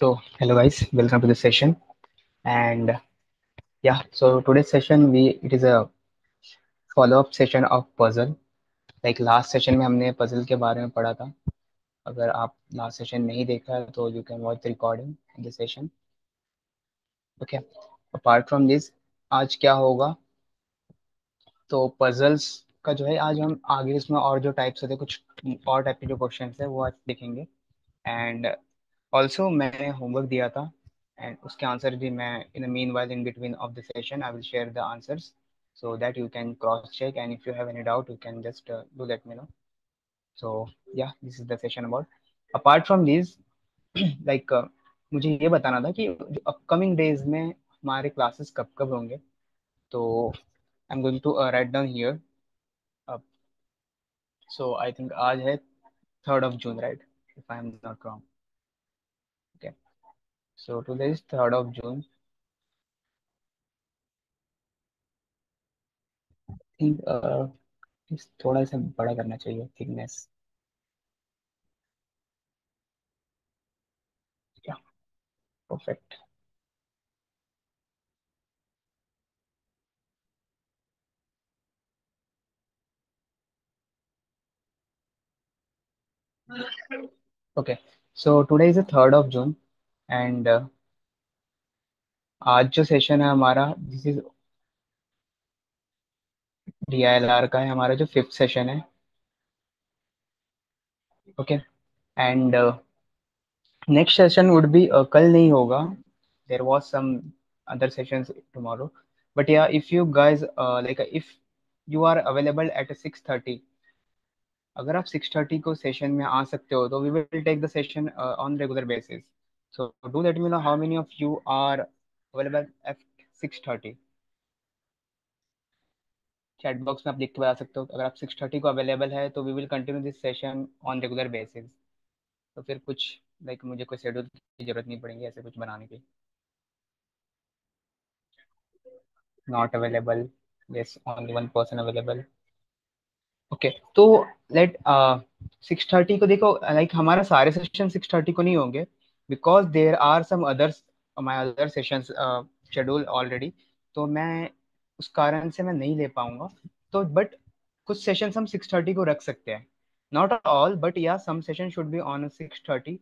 So, hello guys, welcome to this session. And yeah, so today's session we it is a follow-up session of puzzle. Like last session में हमने puzzle के बारे में पढ़ा था. अगर आप last session नहीं देखा है तो you can watch the recording in the session. Okay. Apart from this, आज क्या होगा? तो puzzles का जो है आज हम आगे इसमें और जो टाइप्स होते हैं कुछ और टाइप के जो क्वेश्चन है वो आज देखेंगे एंड ऑल्सो मैंने होमवर्क दिया था एंड उसके आंसर भी मैं in mean while in between of the session I will share the answers so that you can cross check and if you have any doubt you can just uh, do let me know. So yeah this is the session about. Apart from these like uh, मुझे ये बताना था कि जो upcoming days में हमारे classes कब कब होंगे? तो I am going to write down here so I think आज है third of June right if I am not wrong so today is 3rd of june i think uh, इस थोड़ा सा बड़ा करना चाहिए थिकनेस या perfect okay so today is the third of June And आज जो सेशन है हमारा दिस इज़ डी का है हमारा जो फिफ्थ सेशन है। Okay and next session would be कल नहीं होगा। There was some other session tomorrow but yeah if you guys like if you are available at six thirty अगर आप सिक्स थर्टी को सेशन में आ सकते हो तो we will take the session on regular basis do let me know how many of you are available at six thirty chat box में आप लिख के बता सकते हो अगर आप सिक्स थर्टी को अवेलेबल है तो we will continue this session on regular basis तो फिर कुछ लाइक like, मुझे कोई शेड्यूल की ज़रूरत नहीं पड़ेगी ऐसे कुछ बनाने की। Not available yes only one person available. Okay तो लेट सिक्स थर्टी को देखो लाइक like, हमारा सारे सेशन सिक्स थर्टी को नहीं होंगे because there are some others my other session schedule already तो मैं उस कारण से मैं नहीं ले पाऊँगा। तो बट कुछ सेशन हम सिक्स थर्टी को रख सकते हैं। Not all but yeah some session should be on six thirty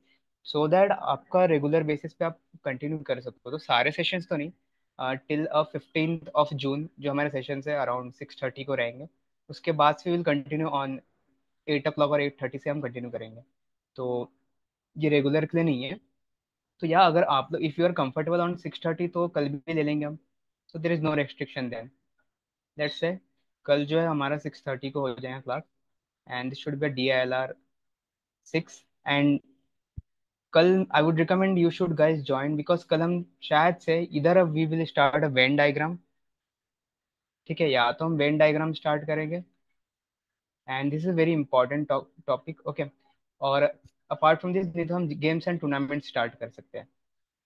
so that आपका रेगुलर बेसिस पे आप कंटिन्यू कर सकते हो। तो सारे सेशंस तो नहीं टिल फिफ्टीन ऑफ़ जून जो हमारे सेशन है अराउंड सिक्स थर्टी को रहेंगे। उसके बाद से will continue on eight o'clock और एट थर्टी से हम कंटिन्यू करेंगे। तो ये रेगुलर के लिए नहीं है। तो या अगर आप लोग if you are comfortable on six thirty तो कल भी ले लेंगे हम। So there is no restriction then let's say कल जो है हमारा सिक्स थर्टी को हो जाएगा class and this should be D I L R six and कल I would recommend you should guys join because कल हम शायद से इधर अब we will start a Venn diagram ठीक है, या तो हम वेन डायग्राम स्टार्ट करेंगे। And this is very important topic okay और अपार्ट फ्रॉम दिस नहीं तो हम गेम्स एंड टूर्नामेंट स्टार्ट कर सकते हैं।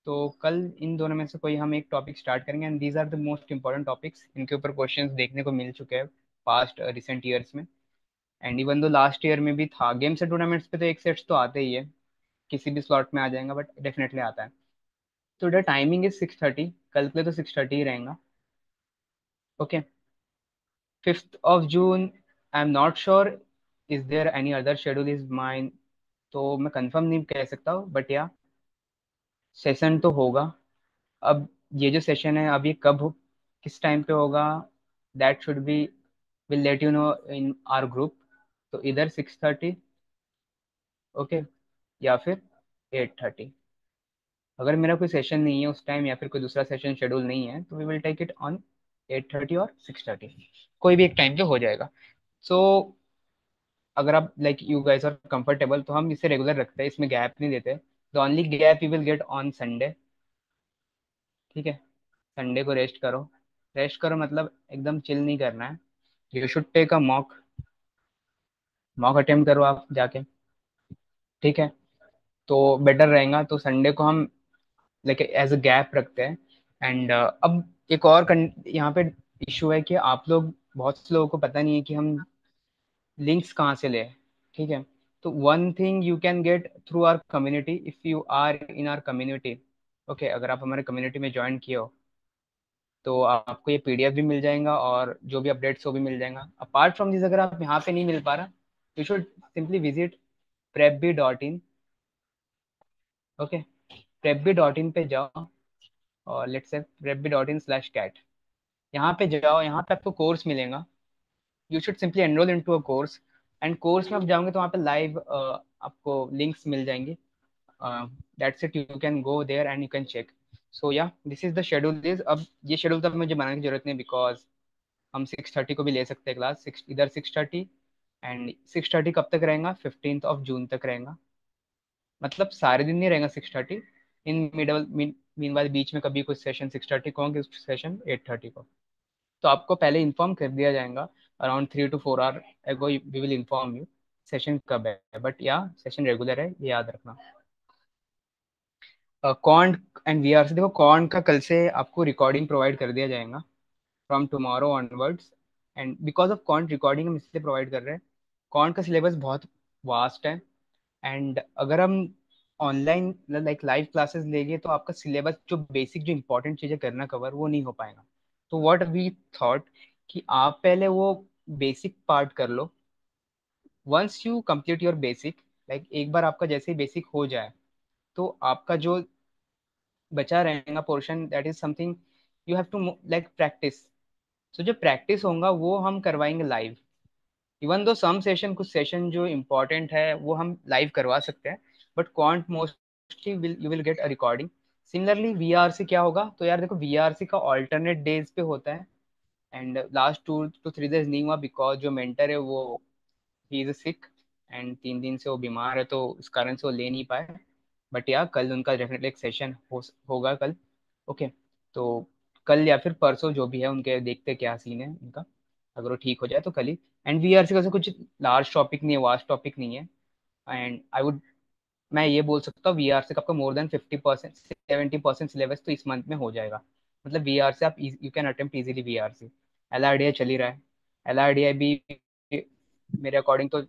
तो कल इन दोनों में से कोई हम एक टॉपिक स्टार्ट करेंगे and these are the most important topics इनके ऊपर क्वेश्चन देखने को मिल चुके हैं पास्ट रिसेंट ईयर्स में। एंड इवन दो लास्ट ईयर में भी था गेम्स एंड टूर्नामेंट्स पे तो एक सेट्स तो आते ही है। किसी भी स्लॉट में आ जाएगा बट डेफिनेटली आता है। तो the timing is six thirty कल के लिए तो सिक्स थर्टी ही रहेगा। Okay fifth of June I am not sure is there any other schedule is mine तो मैं कंफर्म नहीं कह सकता हूँ बट या सेशन तो होगा। अब ये जो सेशन है अब ये कब हो किस टाइम पे होगा that should be will let you know in our group तो इधर सिक्स थर्टी ओके या फिर एट थर्टी अगर मेरा कोई सेशन नहीं है उस टाइम या फिर कोई दूसरा सेशन शेड्यूल नहीं है तो we will take it on eight thirty और सिक्स थर्टी कोई भी एक टाइम पे हो जाएगा। सो so, अगर आप like you guys are comfortable तो हम इसे रेगुलर रखते हैं इसमें गैप नहीं देते। The only gap you will get on Sunday ठीक है? संडे को रेस्ट करो। रेस्ट करो मतलब एकदम चिल नहीं करना है। You should take a mock mock attempt करो आप जाके। ठीक है? तो बेटर रहेगा। तो संडे को हम लाइक एज अ गैप रखते हैं। एंड uh, अब एक और यहाँ पे इशू है कि आप लोग बहुत से लोगों को पता नहीं है कि हम लिंक्स कहाँ से ले? ठीक है? तो one thing you can get through our community if you are in our community okay अगर आप हमारे कम्युनिटी में ज्वाइन किए हो तो आपको ये पीडीएफ भी मिल जाएगा और जो भी अपडेट्स वो भी मिल जाएगा। अपार्ट फ्रॉम दिस अगर आप यहाँ पे नहीं मिल पा रहा you should simply visit PrepBee dot in okay PrepBee dot in पे जाओ और let's say PrepBee dot in slash CAT यहाँ पे जाओ, यहाँ पे आपको कोर्स मिलेगा। You should simply enrol into a course and course में आप जाओगे तो वहाँ पे लाइव आपको लिंक्स मिल जाएँगे. That's it you can go there and you can check so या this is the schedule this अब ये शेड्यूल तो मुझे बनाने की ज़रूरत नहीं बिकॉज़ हम सिक्स थर्टी को भी ले सकते हैं क्लास इधर six thirty and six thirty कब तक रहेगा? फिफ्टींथ ऑफ़ जून तक रहेगा. मतलब सारे दिन नहीं रहेगा six thirty in middle mean वाले बीच में कभी कुछ सेशन सिक्स थर्टी को होंगे सेशन एट थर्टी को. तो आपको पहले इन्फॉर्म कर दिया जाएगा around three two four hour ago we will inform you session कब है? बट या सेशन रेगुलर है, ये याद रखना। कॉन्ट एंड वी आर से देखो कॉन्ट का कल से आपको रिकॉर्डिंग प्रोवाइड कर दिया जाएगा। From tomorrow onwards and because of can't recording हम इसलिए प्रोवाइड कर रहे हैं। कॉन्ट का सिलेबस बहुत वास्ट है एंड अगर हम ऑनलाइन लाइक लाइव क्लासेस लेंगे तो आपका सिलेबस जो बेसिक जो इंपॉर्टेंट चीज़ें करना कवर वो नहीं हो पाएगा। तो व्हाट वी थॉट कि आप पहले वो बेसिक पार्ट कर लो। Once you complete your basic like एक बार आपका जैसे ही बेसिक हो जाए तो आपका जो बचा रहेगा portion that is something you have to like practice so जो प्रैक्टिस होगा, वो हम करवाएँगे live even though some session कुछ सेशन जो इम्पोर्टेंट है, वो हम लाइव करवा सकते हैं but can't mostly will you will get a recording similarly we see क्या होगा? तो यार देखो वी आर सी का ऑल्टरनेट डेज़ पे होता है। And last two two three days नहीं हुआ बिकॉज़ जो मेंटर है वो ही इज़ सिक एंड तीन दिन से वो बीमार है तो इस कारण से वो ले नहीं पाए। बट या कल उनका डेफिनेटली एक सेशन हो, होगा कल। ओके okay, तो कल या फिर परसों जो भी है उनके देखते क्या सीन है उनका। अगर वो ठीक हो जाए तो कल ही। एंड वी आर सी कुछ लार्ज टॉपिक नहीं है वास्ट टॉपिक नहीं है। एंड आई वुड मैं ये बोल सकता हूँ वी आर सी का आपका more than fifty percent seventy percent syllabus तो इस मंथ में हो जाएगा। मतलब वी आर से आप you can attempt easily V R C. L R D I चल ही रहा है। एल आर डी आई भी, मेरे अकॉर्डिंग तो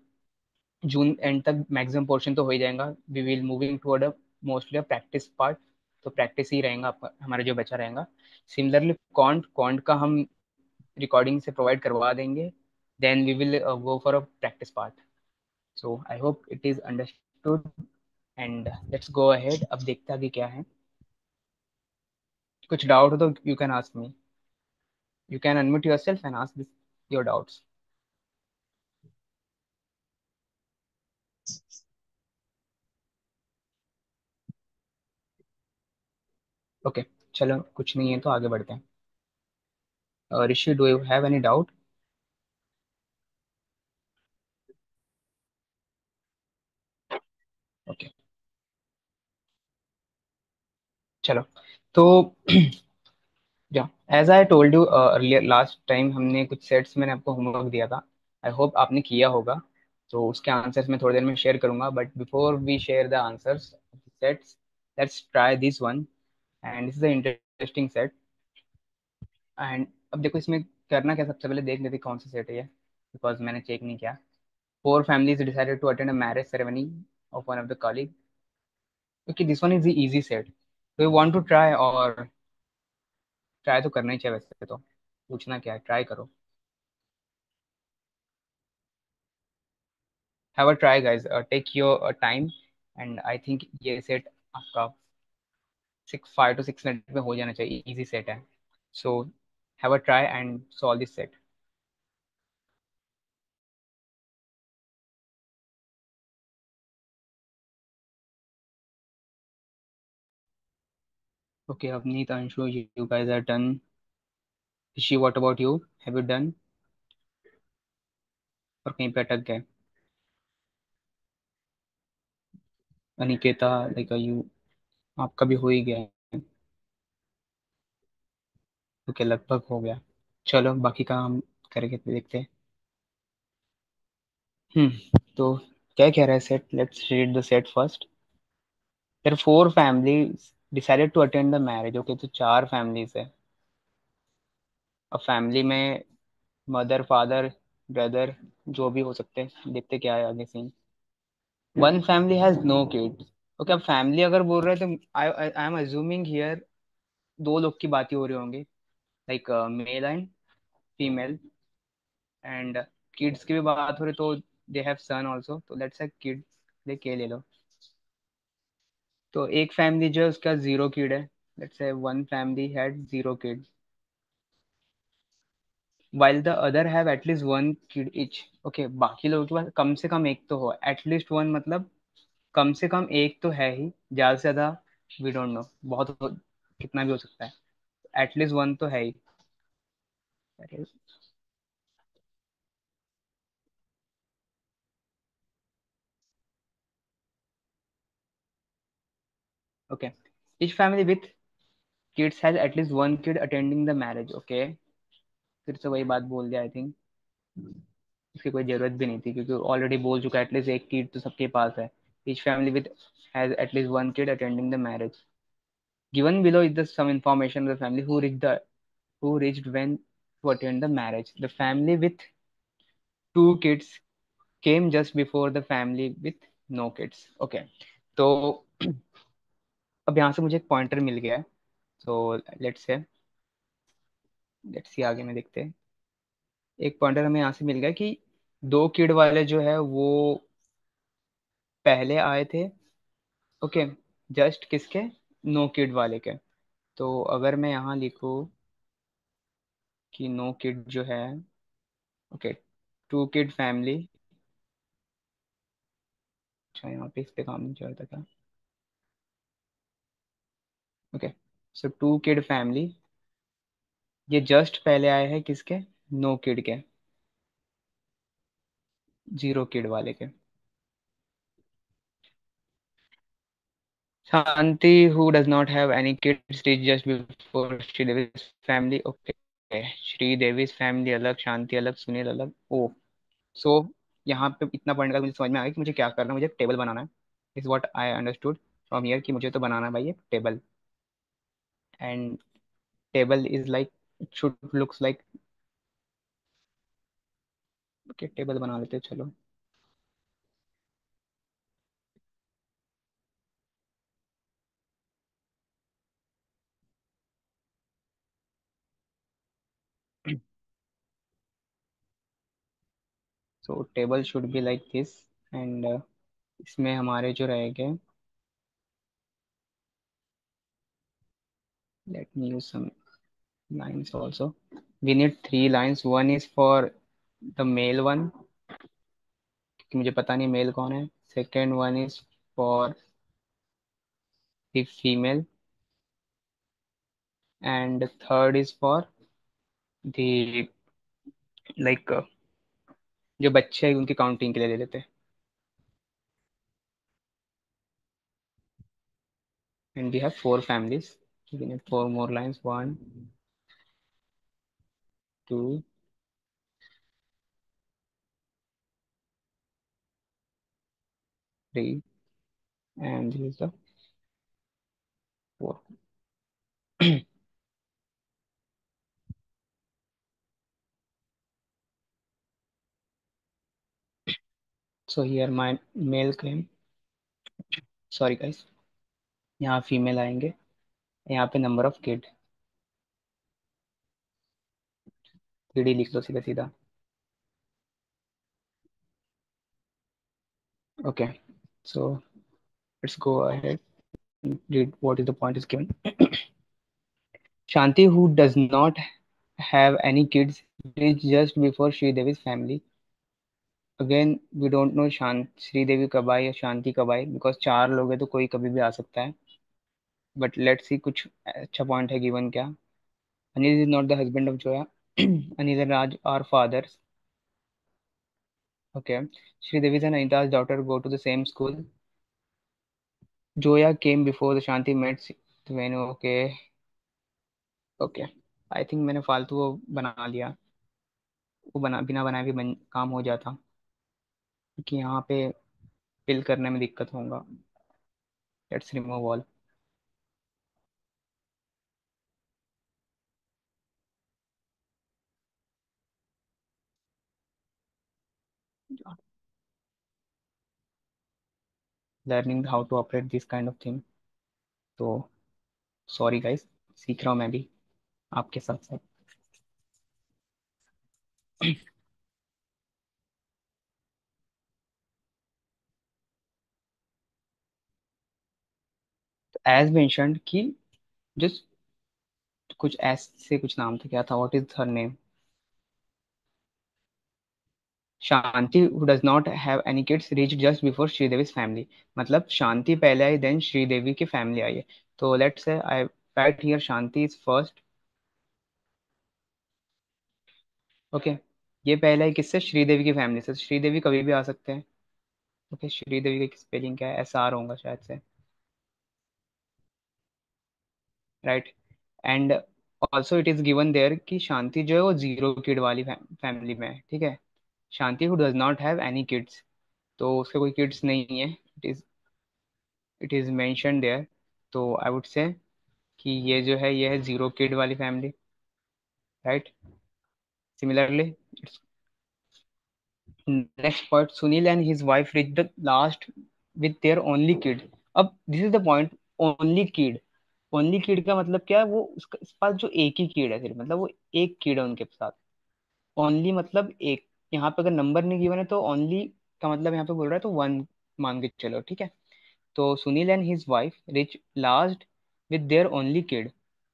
जून एंड तक मैक्सिमम पोर्शन तो हो ही जाएगा। We will moving toward a mostly a practice part तो प्रैक्टिस ही रहेगा आपका, हमारा जो बचा रहेगा। सिमिलरली कॉन्ट कॉन्ट का हम रिकॉर्डिंग से प्रोवाइड करवा देंगे। Then we will go for a practice part so I hope it is understood and let's go ahead अब देखते आगे क्या है। कुछ डाउट हो तो you can ask me you can unmute yourself and ask this your doubts okay चलो, कुछ नहीं है तो आगे बढ़ते हैं। Rishi do you have any doubt okay चलो। तो yeah as I told you earlier last time हमने कुछ सेट्स मैंने आपको होमवर्क दिया था। आई होप आपने किया होगा। तो उसके आंसर्स मैं थोड़ी देर में शेयर करूँगा। But before we share the answers sets let's try this one and this is a interesting set and अब देखो इसमें करना क्या सबसे पहले देख लेते कौन सा सेट है ये। बिकॉज़ मैंने चेक नहीं किया। Four families decided to attend a marriage ceremony of one of the colleague okay this one is the easy set do you want to try or try तो करना ही चाहिए वैसे तो। पूछना क्या है? ट्राई करो। Have a try guys take your time and I think ये सेट आपका six five two six minute में हो जाना चाहिए। इजी सेट है। So have a try and solve this set Okay, Avneet, Anshu, you, you guys are done. Rishi, what about you? Have you done? और कहीं पे अटक गए अनिकेता लाइक यू आपका भी हो ही गया ओके लगभग हो गया चलो बाकी का हम करके देखते हैं हम्म तो क्या कह रहा है set let's read the set first there four families decided to attend the marriage okay तो चार फैमिलीज़ है अब फैमिली में मदर फादर ब्रदर जो भी हो सकते हैं, देखते क्या है आगे seen one family has no kids okay अब फैमिली अगर बोल रहे हैं तो I I am assuming here दो लोग की बातें हो रही होंगी। Like male and female and kids की भी बात हो रही तो दे हैव सन आल्सो तो लेट्स से किड ले के ले लो तो एक फैमिली जो है, उसका ज़ीरो किड है। Let's say one family had zero kid the other have at least one kid each. Okay बाकी लोगों के पास कम से कम एक तो हो। एटलीस्ट वन मतलब कम से कम एक तो है ही। ज़्यादा से ज़्यादा वी डोंट नो बहुत कितना भी हो सकता है। एटलीस्ट वन तो है ही। okay each family with kids has at least one kid attending the marriage okay फिर से वही बात बोल दिया आई थिंक इसकी कोई जरूरत भी नहीं थी क्योंकि ऑलरेडी बोल चुका है एटलीस्ट एक किड तो सबके पास है each family with has at least one kid attending the marriage given below is the some information of the family who reached the who reached when to attend the marriage the family with two kids came just before the family with no kids okay तो अब यहाँ से मुझे एक pointer मिल गया है। तो let's से लेट्स सी आगे में देखते हैं। एक पॉइंटर हमें यहाँ से मिल गया कि दो किड वाले जो है वो पहले आए थे ओके जस्ट किसके? नो किड वाले के। तो अगर मैं यहाँ लिखूँ कि नो किड जो है ओके टू किड फैमिली अच्छा यहाँ पे इस पे काम नहीं चल रहा था okay so two kid family ये जस्ट पहले आए हैं किसके? नो किड के. ज़ीरो किड वाले के. Shanti, who does not have any kids, reached just before Sridevi's family. Okay, अलग, शांति अलग, सुनील अलग. ओ सो यहाँ पे इतना पॉइंट का मुझे समझ में आ गया कि मुझे क्या करना है मुझे टेबल बनाना है. Is what I understood from here कि मुझे तो बनाना है भाई ये table and table is like it should looks like okay table बना लेते हैं, चलो। So table should be like this and इसमें हमारे जो रहेंगे let me use some lines also. We need three lines. One is for the male one. कि मुझे पता नहीं मेल कौन है. Second one is for the female and third is for the like जो बच्चे हैं, उनकी काउंटिंग के लिए ले लेते हैं. And we have four families we need four more lines one two three and this is the four so here my male came sorry guys यहाँ फीमेल आएंगे यहाँ पे नंबर ऑफ़ किड किडी लिख लो सीधा सीधा. Okay so let's go ahead read what is the point is given Shanti who does not have any kids just before Sridevi family again we don't know Shanti Sridevi कब आई या शांति कब I because चार लोग हैं तो कोई कभी भी आ सकता है. बट लेट्स सी कुछ अच्छा पॉइंट है गिवन क्या Anil is not the husband of Zoya Anil and Raj are fathers. Okay. Sridevi's and Anita's daughter go to the same school. Joya came before the Shanti met Venu. Okay. Okay I think मैंने फालतू वो बना लिया वो बना बिना बनाए भी बन, काम हो जाता क्योंकि यहाँ पे फिल करने में दिक्कत होगा let's remove all learning how to operate this kind of thing तो सॉरी गाइस सीख रहा हूँ मैं भी आपके साथ साथ। एज मेंशनड कि जस्ट कुछ ऐसे कुछ नाम था, क्या था what is her name Shanti who does not have any kids reached just before Sridevi's family. मतलब शांति पहले आई देन श्रीदेवी की फैमिली आई है। तो let's say I write here Shanti is first okay ये पहला है किससे? श्रीदेवी की फैमिली से। श्रीदेवी कभी भी आ सकते हैं। ओके okay, श्रीदेवी की स्पेलिंग क्या है? एस आर होगा शायद से। Right and also it is given there कि शांति जो है वो ज़ीरो किड वाली फैमिली में है। ठीक है? Shanti who does not have any kids तो उसके कोई किड्स नहीं है. It is it is mention there तो आई वुड से कि ये जो है, ये है ज़ीरो किड वाली family right similarly it's next point Sunil and his wife reach the last with their only kid अब this is the point only kid only kid का मतलब क्या है? वो उसका पास जो एक ही कीड है सिर्फ़. मतलब वो एक कीड है उनके साथ. ओनली मतलब एक. यहाँ पे अगर नंबर नहीं गिवन है तो ओनली का मतलब यहाँ पे बोल रहा है तो वन मान के चलो, ठीक है? तो Sunil and his wife reach last with their only kid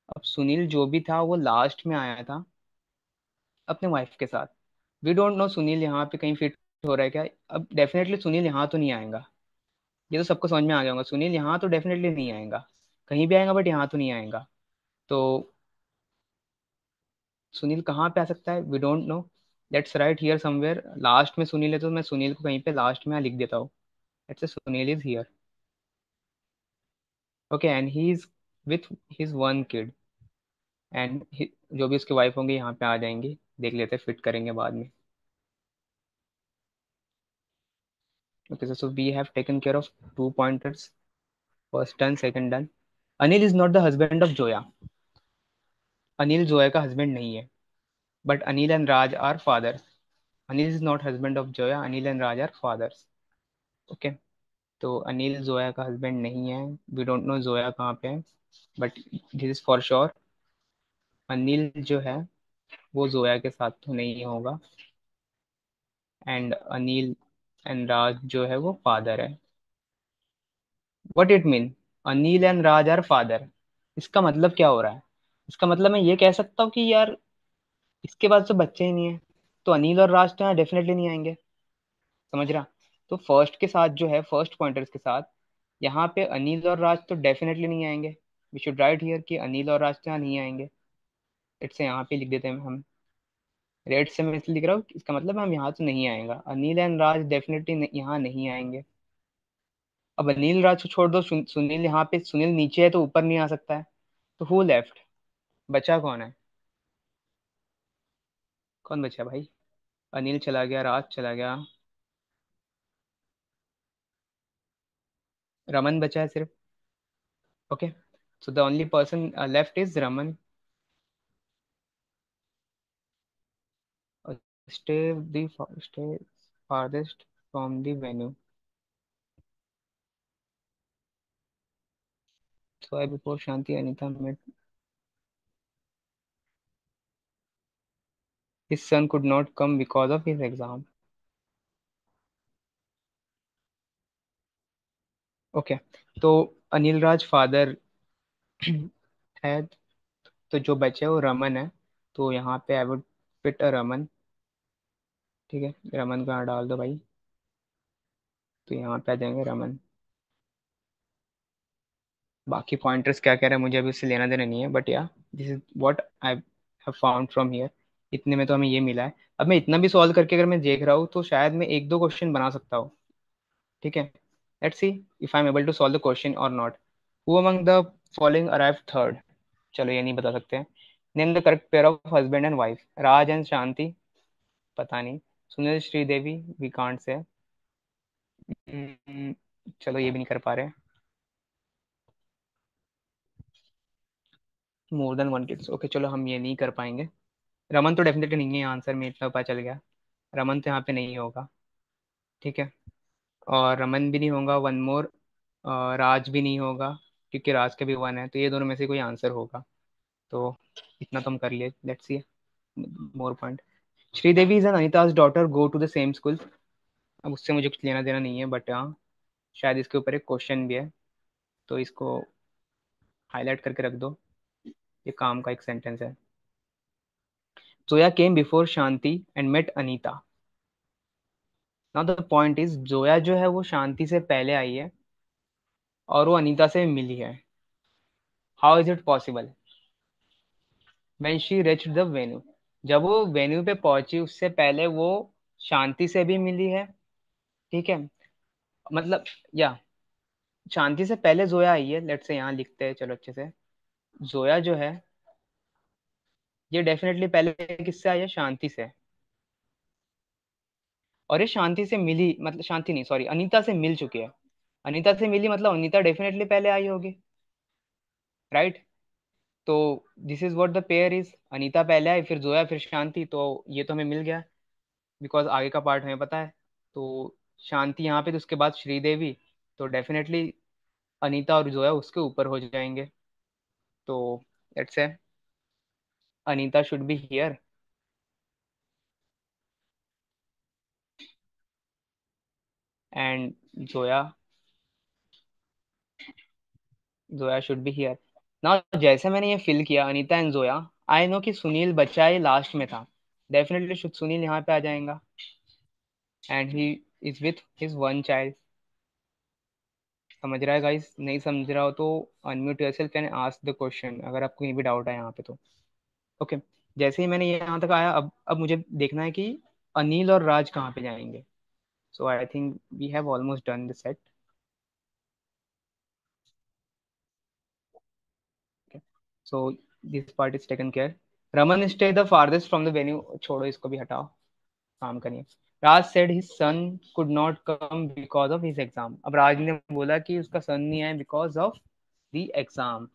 अब सुनील जो भी था वो लास्ट में आया था अपने वाइफ के साथ। वी डोंट नो सुनील यहाँ पे कहीं फिट हो रहा है क्या? अब डेफिनेटली सुनील यहाँ तो नहीं आएगा। ये तो सबको समझ में आ गया होगा। सुनील यहाँ तो डेफिनेटली नहीं आएगा। कहीं भी आएगा बट यहाँ तो नहीं आएगा। तो सुनील कहाँ पे आ सकता है? We don't know let's write here somewhere last में सुनील है तो मैं सुनील को कहीं पे लास्ट में लिख देता हूँ। Let's say Sunil is here okay and he is with his one kid and जो भी उसके वाइफ होंगे यहाँ पे आ जाएँगे। देख लेते हैं फिट करेंगे बाद में। Okay so, so we have taken care of two pointers. First done second done. Anil is not the husband of joya. Anil Zoya का हस्बैंड नहीं है। But Anil and Raj are father Anil is not husband of Zoya Anil and Raj are fathers okay तो अनिल जोया का husband नहीं है. We don't no Zoya कहाँ पे है. But this is for sure Anil जो है, वो जोया के साथ तो नहीं होगा. एंड अनिल एंड राज जो है, वो फादर है. What it mean Anil and Raj are father इसका मतलब क्या हो रहा है? इसका मतलब मैं ये कह सकता हूँ कि यार इसके बाद तो बच्चे ही नहीं है। तो अनिल और राज तो यहाँ डेफिनेटली नहीं आएँगे। समझ रहा? तो फ़र्स्ट के साथ जो है फ़र्स्ट पॉइंटर्स के साथ, यहाँ पे अनिल और राज तो डेफिनेटली नहीं आएँगे। वी शुड राइट हियर कि अनिल और राज तो यहाँ नहीं आएँगे। इट्स यहाँ पे लिख देते हैं हम। रेड से मैं इसलिए लिख रहा हूँ इसका मतलब हम यहाँ तो नहीं आएगा। अनिल एंड राज डेफिनेटली यहाँ नहीं आएँगे। अब अनिल राज को छोड़ दो सुनील यहाँ पे, सुनील नीचे है तो ऊपर नहीं आ सकता है। तो हु लेफ़्ट बचा कौन है? कौन बचा भाई? अनिल चला गया, राज चला गया। रमन बचा है सिर्फ़। Okay so the only person left is Raman. Stay stay farthest from two so I Shanti Anita met his son could not come because of his exam. Okay तो अनिल राज फादर है तो जो बचे वो रमन है तो यहाँ पे आई वुड पिट अ रमन, ठीक है, रमन को यहाँ डाल दो भाई तो यहाँ पे आ जाएँगे रमन। बाकी पॉइंटर्स क्या कह रहे हैं, मुझे अभी उससे लेना देना नहीं है but yeah this is what I have found from here इतने में तो हमें ये मिला है। अब मैं इतना भी सॉल्व करके अगर मैं देख रहा हूँ तो शायद मैं एक दो क्वेश्चन बना सकता हूँ। ठीक है? Let's see if I am able to solve the question और not who among the following arrive third चलो ये नहीं बता सकते हैं। Name the correct pair of husband and wife Raj and Shanti पता नहीं। सुनील श्रीदेवी वी कांट से चलो ये भी नहीं कर पा रहे more than one kids okay चलो हम ये नहीं कर पाएँगे। रमन तो डेफिनेटली नहीं है आंसर में, इतना पता चल गया। रमन तो यहाँ पे नहीं होगा, ठीक है? और रमन भी नहीं होगा वन मोर राज भी नहीं होगा, क्योंकि राज के भी वन है तो ये दोनों में से कोई आंसर होगा। तो इतना तो हम कर लिए let's see more point Sridevi is an Anita's daughter go to the same school अब उससे मुझे कुछ लेना देना नहीं है बट हाँ शायद इसके ऊपर एक क्वेश्चन भी है तो इसको हाईलाइट करके रख दो। ये काम का एक सेंटेंस है। Zoya came before Shanti and met Anita now the point is Zoya जो है वो शांति से पहले आई है और वो अनीता से मिली है। How is it possible when she reach the venue जब वो वेन्यू पे पहुँची, उससे पहले वो शांति से भी मिली है। ठीक है? मतलब या शांति से पहले जोया आई है। लेट से यहाँ लिखते हैं, चलो अच्छे से। जोया जो है ये डेफिनेटली पहले किससे आई है? शांति से। और ये शांति से मिली मतलब शांति नहीं सॉरी अनीता से मिल चुकी है। अनीता से मिली मतलब अनीता डेफिनेटली पहले आई होगी। राइट तो this is what the pair is Anita पहले आई, फिर जोया, फिर शांति तो ये तो हमें मिल गया। बिकॉज़ आगे का पार्ट हमें पता है। तो शांति यहाँ पे तो उसके बाद श्रीदेवी तो डेफिनेटली अनीता और जोया उसके ऊपर हो जाएँगे। तो let's say Anita should be here and Zoya Zoya should be here ना जैसे मैंने ये फिल किया Anita and Zoya I know कि सुनील बच्चा ये लास्ट में था। डेफिनेटली शुड सुनील यहाँ पे आ जाएगा। And he is with his one child समझ रहा है गाइस नहीं समझ रहा हो तो unmute yourself and ask the question अगर आपको कहीं भी डाउट है यहाँ पे तो। ओके. जैसे ही मैंने यहाँ तक आया, अब अब मुझे देखना है कि अनिल और राज कहाँ पे जाएँगे। So I think we have almost done the set so this part is taken care Raman stay the farthest from the venue छोड़ो इसको भी, हटाओ। काम करिए। Raj said his son could not come because of his exam अब राज ने बोला कि उसका सन नहीं आया because of the exam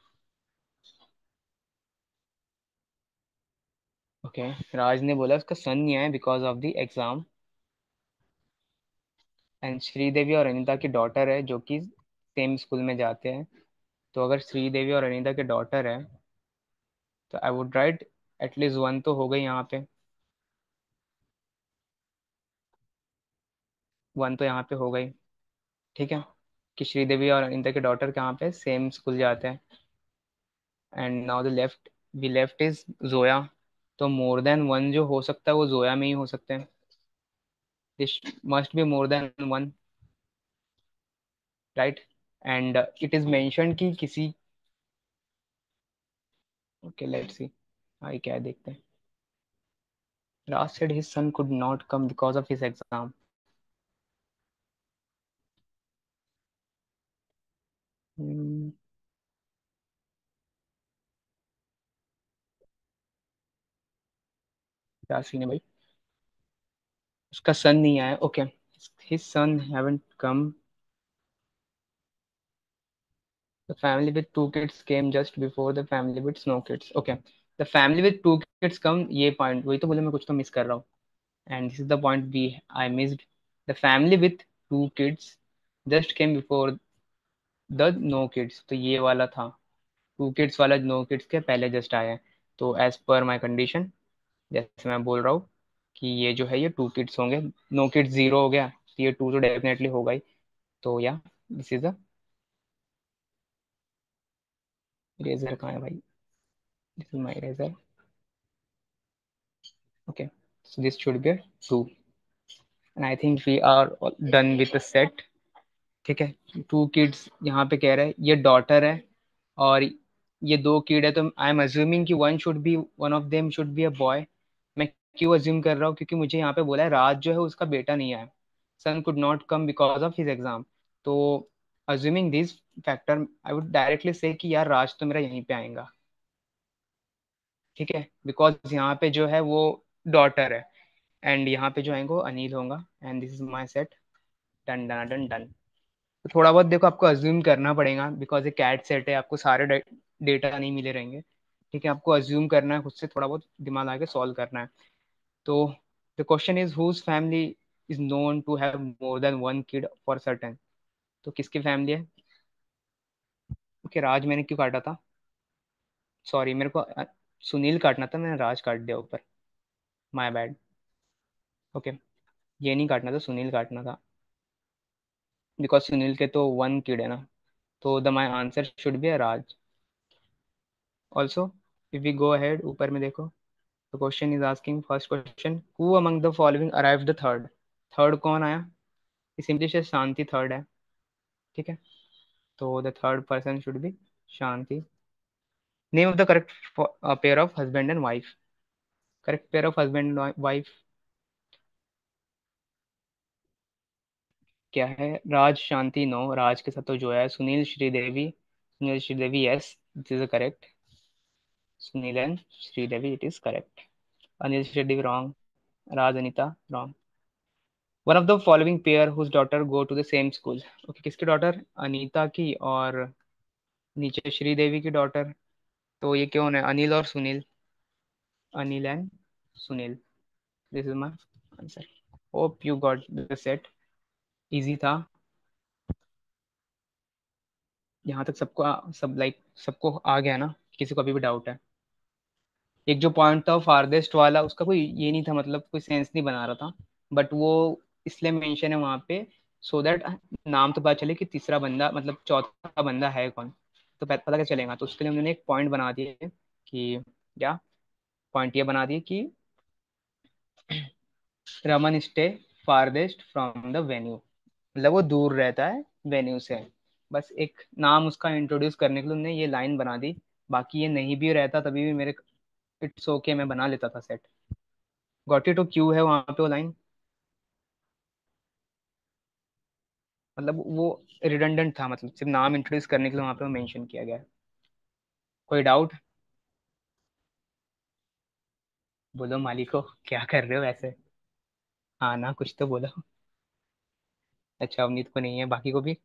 okay Raj ने बोला उसका सन नहीं आया because of the exam and Shridevi और अनिता की डॉटर है जो कि सेम स्कूल में जाते हैं तो अगर श्रीदेवी और अनिता के डॉटर है तो I would write at least one तो हो गई यहाँ पे वन तो यहाँ पे हो गई ठीक है कि श्रीदेवी और अनिता के डॉटर कहाँ पे सेम स्कूल जाते हैं and now the left we left is Zoya तो मोर देन वन जो हो सकता है वो जोया में ही हो सकते हैं। This must be more than one right and it is mention कि किसी ओके लेट्स सी आई क्या देखते हैं। Raj said his son could not come because of his exam. Hmm, क्या सीन है भाई? उसका सन नहीं आया। Okay his son haven't come the family with two kids came just before the family with no kids okay the family with two kids come ये point वही तो बोले, मैं कुछ तो मिस कर रहा हूँ। And this is the point we I missed the family with two kids just came before the no kids तो ये वाला था। टू किड्स वाला नो किड्स के पहले जस्ट आया है। तो एज पर माई कंडीशन जैसे मैं बोल रहा हूँ कि ये जो है, ये टू किड्स होंगे। नो किड्स ज़ीरो हो गया तो ये टू तो डेफिनेटली होगा ही तो या दिस इज़ अ इरेजर कहाँ है भाई? This is my eraser okay so this should be two and I think we are done the set ठीक है टू किड्स यहाँ पे कह रहे हैं, ये डॉटर है, और ये दो किड है तो आई एम अज्यूमिंग कि one should be one of them should be a boy क्यों अज्यूम कर रहा हूँ? क्योंकि मुझे यहाँ पे बोला है राज जो है उसका बेटा नहीं आया son could not come because of his exam तो assuming this factor I would directly say कि यार, राज तो मेरा यहीं पे आएगा। ठीक है? बिकॉज़ यहाँ पे जो है वो डॉटर है। एंड यहाँ पे जो आएँगे अनिल होगा। And this is my set done done done done तो थोड़ा बहुत देखो, आपको अज्यूम करना पड़ेगा। बिकॉज़ ये कैट सेट है, आपको सारे डेटा नहीं मिले रहेंगे। ठीक है? आपको अज्यूम करना है, खुद से थोड़ा बहुत दिमाग लगा के सॉल्व करना है। तो the question is whose family is known to have more than one kid for certain तो किसकी फैमिली है? ओके okay, राज मैंने क्यों काटा था? सॉरी मेरे को सुनील काटना था मैंने राज काट दिया ऊपर। माय बैड ओके ये नहीं काटना था सुनील काटना था। बिकॉज़ सुनील के तो वन किड है ना। तो the my answer should be Raj also if we go ahead ऊपर में देखो। The question is asking first question who among the following arrive the third third कौन आया? सिंपली से शांति थर्ड है। ठीक है? तो the third person should be Shanti. Name of the correct pair of husband and wife correct pair of husband and wife क्या है? राज शांति no. राज के साथ तो जो है, Sunil Shridevi. Sunil Shridevi yes this is correct Sunil and Shridevi it is correct Anil Shridevi wrong Raj Anita wrong one of the following pair whose daughter go to the same school okay किसकी daughter Anita की और नीचे श्रीदेवी की daughter तो ये क्यों है? अनिल और Sunil Anil and Sunil this is my answer hope you got the set easy था. यहाँ तक सबको, सब लाइक सबको आ गया ना? किसी को अभी भी डाउट है। एक जो पॉइंट था फारदेस्ट वाला, उसका कोई ये नहीं था मतलब कोई सेंस नहीं बना रहा था। बट वो इसलिए मेंशन है वहाँ पे सो so दैट नाम तो पता चले कि तीसरा बंदा मतलब चौथा बंदा है कौन। तो पता क्या चलेगा? तो उसके लिए उन्होंने एक पॉइंट बना दिए कि क्या? पॉइंट ये बना दिए कि Raman stay farthest from the venue मतलब वो दूर रहता है वेन्यू से। बस एक नाम उसका इंट्रोड्यूस करने के लिए उन्होंने ये लाइन बना दी। बाकी ये नहीं भी रहता, तभी भी मेरे इट्स ओके मैं बना लेता था सेट गॉट इट तो क्यू है वहाँ पे वो लाइन मतलब वो रिडंडेंट था मतलब सिर्फ़ नाम इंट्रोड्यूस करने के लिए वहाँ पे मेंशन किया गया कोई डाउट बोलो मालिको, क्या कर रहे हो वैसे? हाँ ना कुछ तो बोलो. अच्छा उम्मीद को नहीं है, बाकी को भी?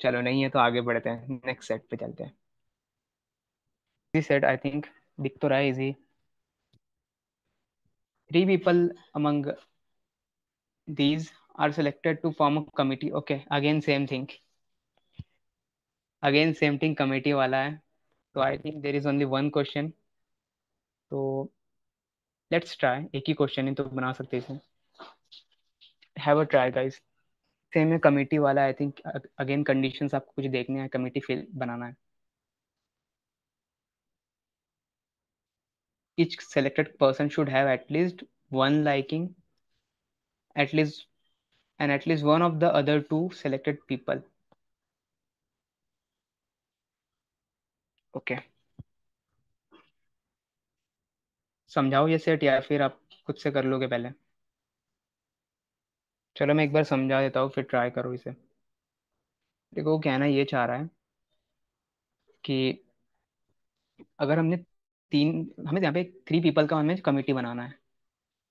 चलो, नहीं है तो आगे बढ़ते हैं नेक्स्ट सेट पे चलते हैं. सेट आई थिंक दिख तो रहा है easy three people among these are selected to form a committee. Okay, again same thing. Again same thing, committee है. तो I think there is only one question तो लेट्स ट्राई एक ही question है तो बना सकते हैं इसे have a try guys same है कमिटी वाला आई थिंक अगेन कंडीशंस आपको कुछ देखने हैं. कमिटी फिल बनाना है. Each selected person should have at least one liking at least and at least one of the other two selected people okay समझाओ ये set या फिर आप खुद से कर लोगे पहले चलो मैं एक बार समझा देता हूँ फिर ट्राई करो इसे देखो वो कहना ये चाह रहा है कि अगर हमने तीन, हमें यहाँ पे थ्री पीपल का हमें कमेटी बनाना है।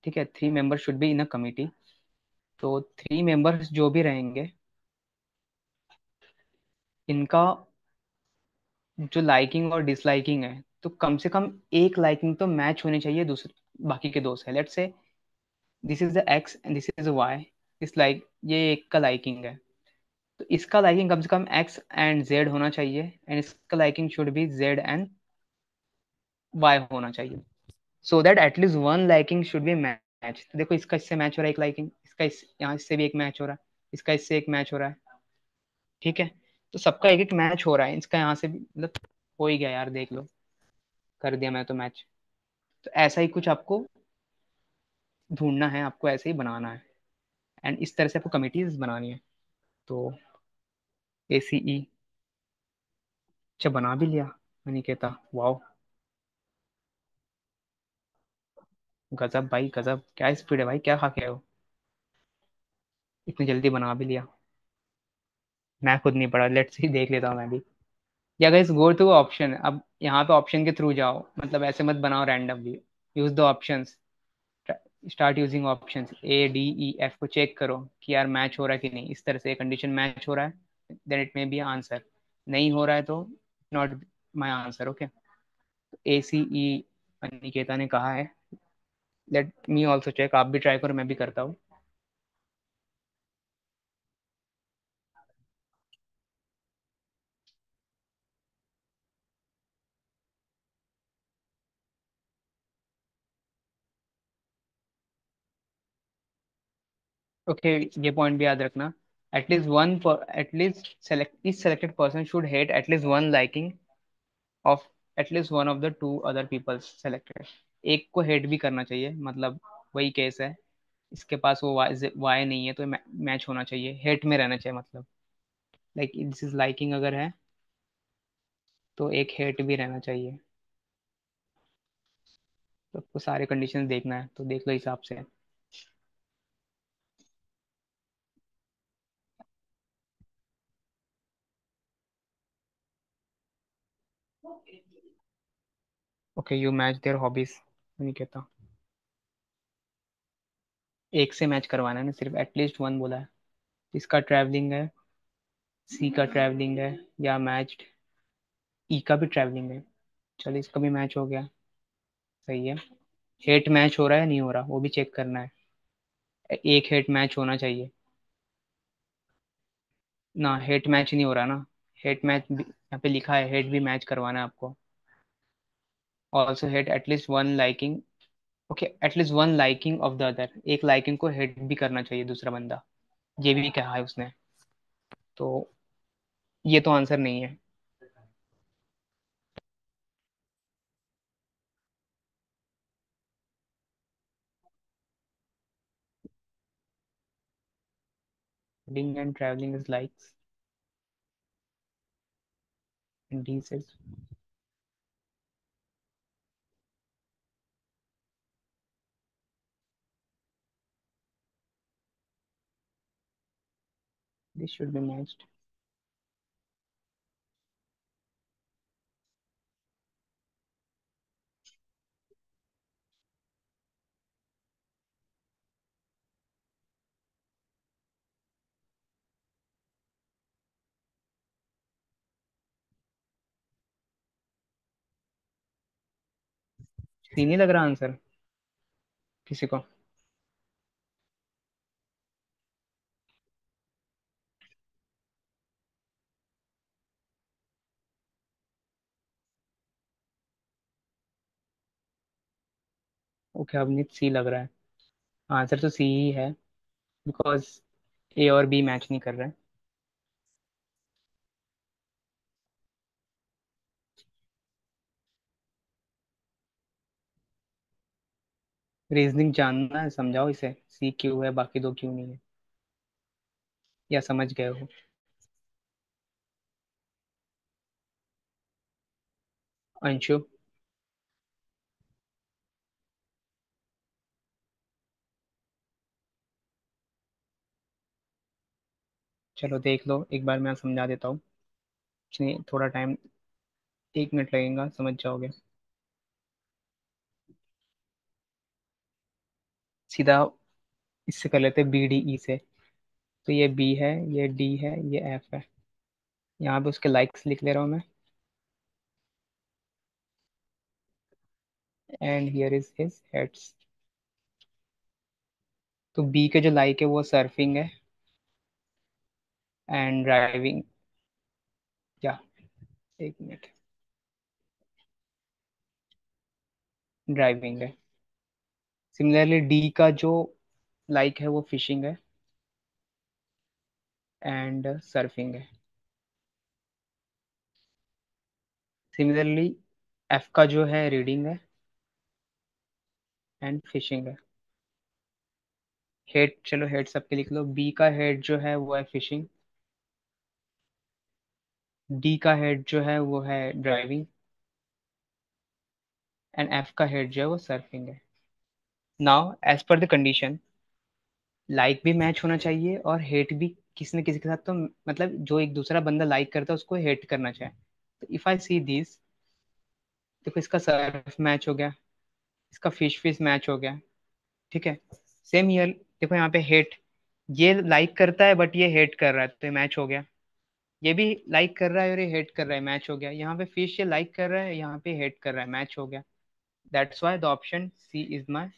ठीक है? Three member should be in a committee तो थ्री मेंबर्स जो भी रहेंगे, इनका जो लाइकिंग और डिसलाइकिंग है तो कम से कम एक लाइकिंग तो मैच होनी चाहिए दूसरे, बाकी के दोस्त है let say this is the X and this is Y is like ये एक का लाइकिंग है। तो इसका लाइकिंग कम से कम एक्स एंड जेड होना चाहिए एंड इसका liking should be Z and Y होना चाहिए। So that at least one liking should be match तो देखो इसका इससे मैच हो रहा है एक लाइकिंग इसका इस, यहाँ इससे भी एक मैच हो रहा है, इसका इससे एक मैच हो रहा है। ठीक है? तो सबका एक एक मैच हो रहा है, इसका यहाँ से भी मतलब हो ही गया यार, देख लो। कर दिया मैं तो मैच तो ऐसा ही कुछ आपको ढूंढना है, आपको ऐसे ही बनाना है। एंड इस तरह से आपको कमिटीज बनानी है। तो ए सी ई अच्छा बना भी लिया, अनिकेता। वाओ गजब भाई, गजब। क्या स्पीड है भाई, क्या खा के आए हो? इतनी जल्दी बना भी लिया। मैं खुद नहीं पढ़ा लेट्स ही देख लेता हूँ मैं भी। या गाइस गो टू ऑप्शन अब यहाँ पे ऑप्शन के थ्रू जाओ। मतलब ऐसे मत बनाओ randomly use the options start using options A D E F को चेक करो कि यार मैच हो रहा है कि नहीं। इस तरह से कंडीशन मैच हो रहा है then it may be answer नहीं हो रहा है तो not my answer okay A C E Niketa ने कहा है लेट मी ऑल्सो चेक आप भी ट्राई करो मैं भी करता हूँ। ओके okay, ये पॉइंट भी याद रखना। At least one at least select is selected person should hate at least one liking of at least one of the two other peoples selected एक को हेट भी करना चाहिए मतलब वही केस है। इसके पास वो वाई नहीं है तो मैच होना चाहिए। हेट में रहना चाहिए मतलब। लाइक दिस इज़ लाइकिंग अगर है तो एक हेट भी रहना चाहिए। तो आपको सारे कंडीशन देखना है तो देख लो हिसाब से। Okay you match their hobbies नहीं कहता। एक से मैच करवाना है ना, सिर्फ़ एटलीस्ट वन बोला है। इसका ट्रैवलिंग है? सी का ट्रैवलिंग है या मैच्ड ई का भी ट्रैवलिंग है। चलो इसका भी मैच हो गया। सही है। हेट मैच हो रहा है? नहीं हो रहा। वो भी चेक करना है। एक हेट मैच होना चाहिए। ना हेट मैच नहीं हो रहा ना। हेट मैच यहाँ पे लिखा है हेट भी मैच करवाना है आपको। Also hate at least one liking okay at least one liking of the other एक लाइकिंग को हेट भी करना चाहिए दूसरा बंदा। ये भी कहा है उसने। तो ये तो आंसर नहीं है। And traveling is likes. And D this should be matched नहीं लग रहा आंसर किसी को ओके अब नित सी लग रहा है। आंसर तो सी ही है बिकॉज़ ए और बी मैच नहीं कर रहे। रीजनिंग जानना है, समझाओ इसे। सी क्यों है, बाकी दो क्यों नहीं है? या समझ गए हो? अंशु चलो देख लो, एक बार मैं समझा देता हूँ। इसमें थोड़ा टाइम एक मिनट लगेगा, समझ जाओगे। सीधा इससे कर लेते बी डी ई से। तो ये बी है, ये डी है, ये एफ़ है। यहाँ पे उसके लाइक्स लिख ले रहा हूँ मैं। And here is his heads तो बी के जो लाइक है, वो सर्फिंग है। एंड ड्राइविंग या एक मिनट ड्राइविंग है. सिमिलरली डी का जो लाइक like है वो फिशिंग है. एंड सर्फिंग है. सिमिलरली एफ़ का जो है रीडिंग है. एंड फिशिंग है. हेड चलो हेड सबके लिख लो. बी का हेड जो है वो है फिशिंग डी का हेड जो है वो है ड्राइविंग एंड एफ़ का हेड जो है वो सर्फिंग है। Now as per the condition like भी मैच होना चाहिए और हेट भी किसी न किसी के साथ तो मतलब जो एक दूसरा बंदा लाइक करता है, उसको हेट करना चाहिए। तो इफ़ आई सी दिस देखो इसका सर्फ मैच हो गया, इसका फ़िश फ़िश मैच हो गया, ठीक है? सेम ईयर देखो यहाँ पे हेट ये लाइक करता है बट ये हेट कर रहा है तो मैच हो गया। ये भी लाइक कर रहा है और ये हेट कर रहा है मैच हो गया। यहाँ पे फ़िश ये लाइक कर रहा है, यहाँ पे हेट कर रहा है मैच हो गया। That's why the option C is my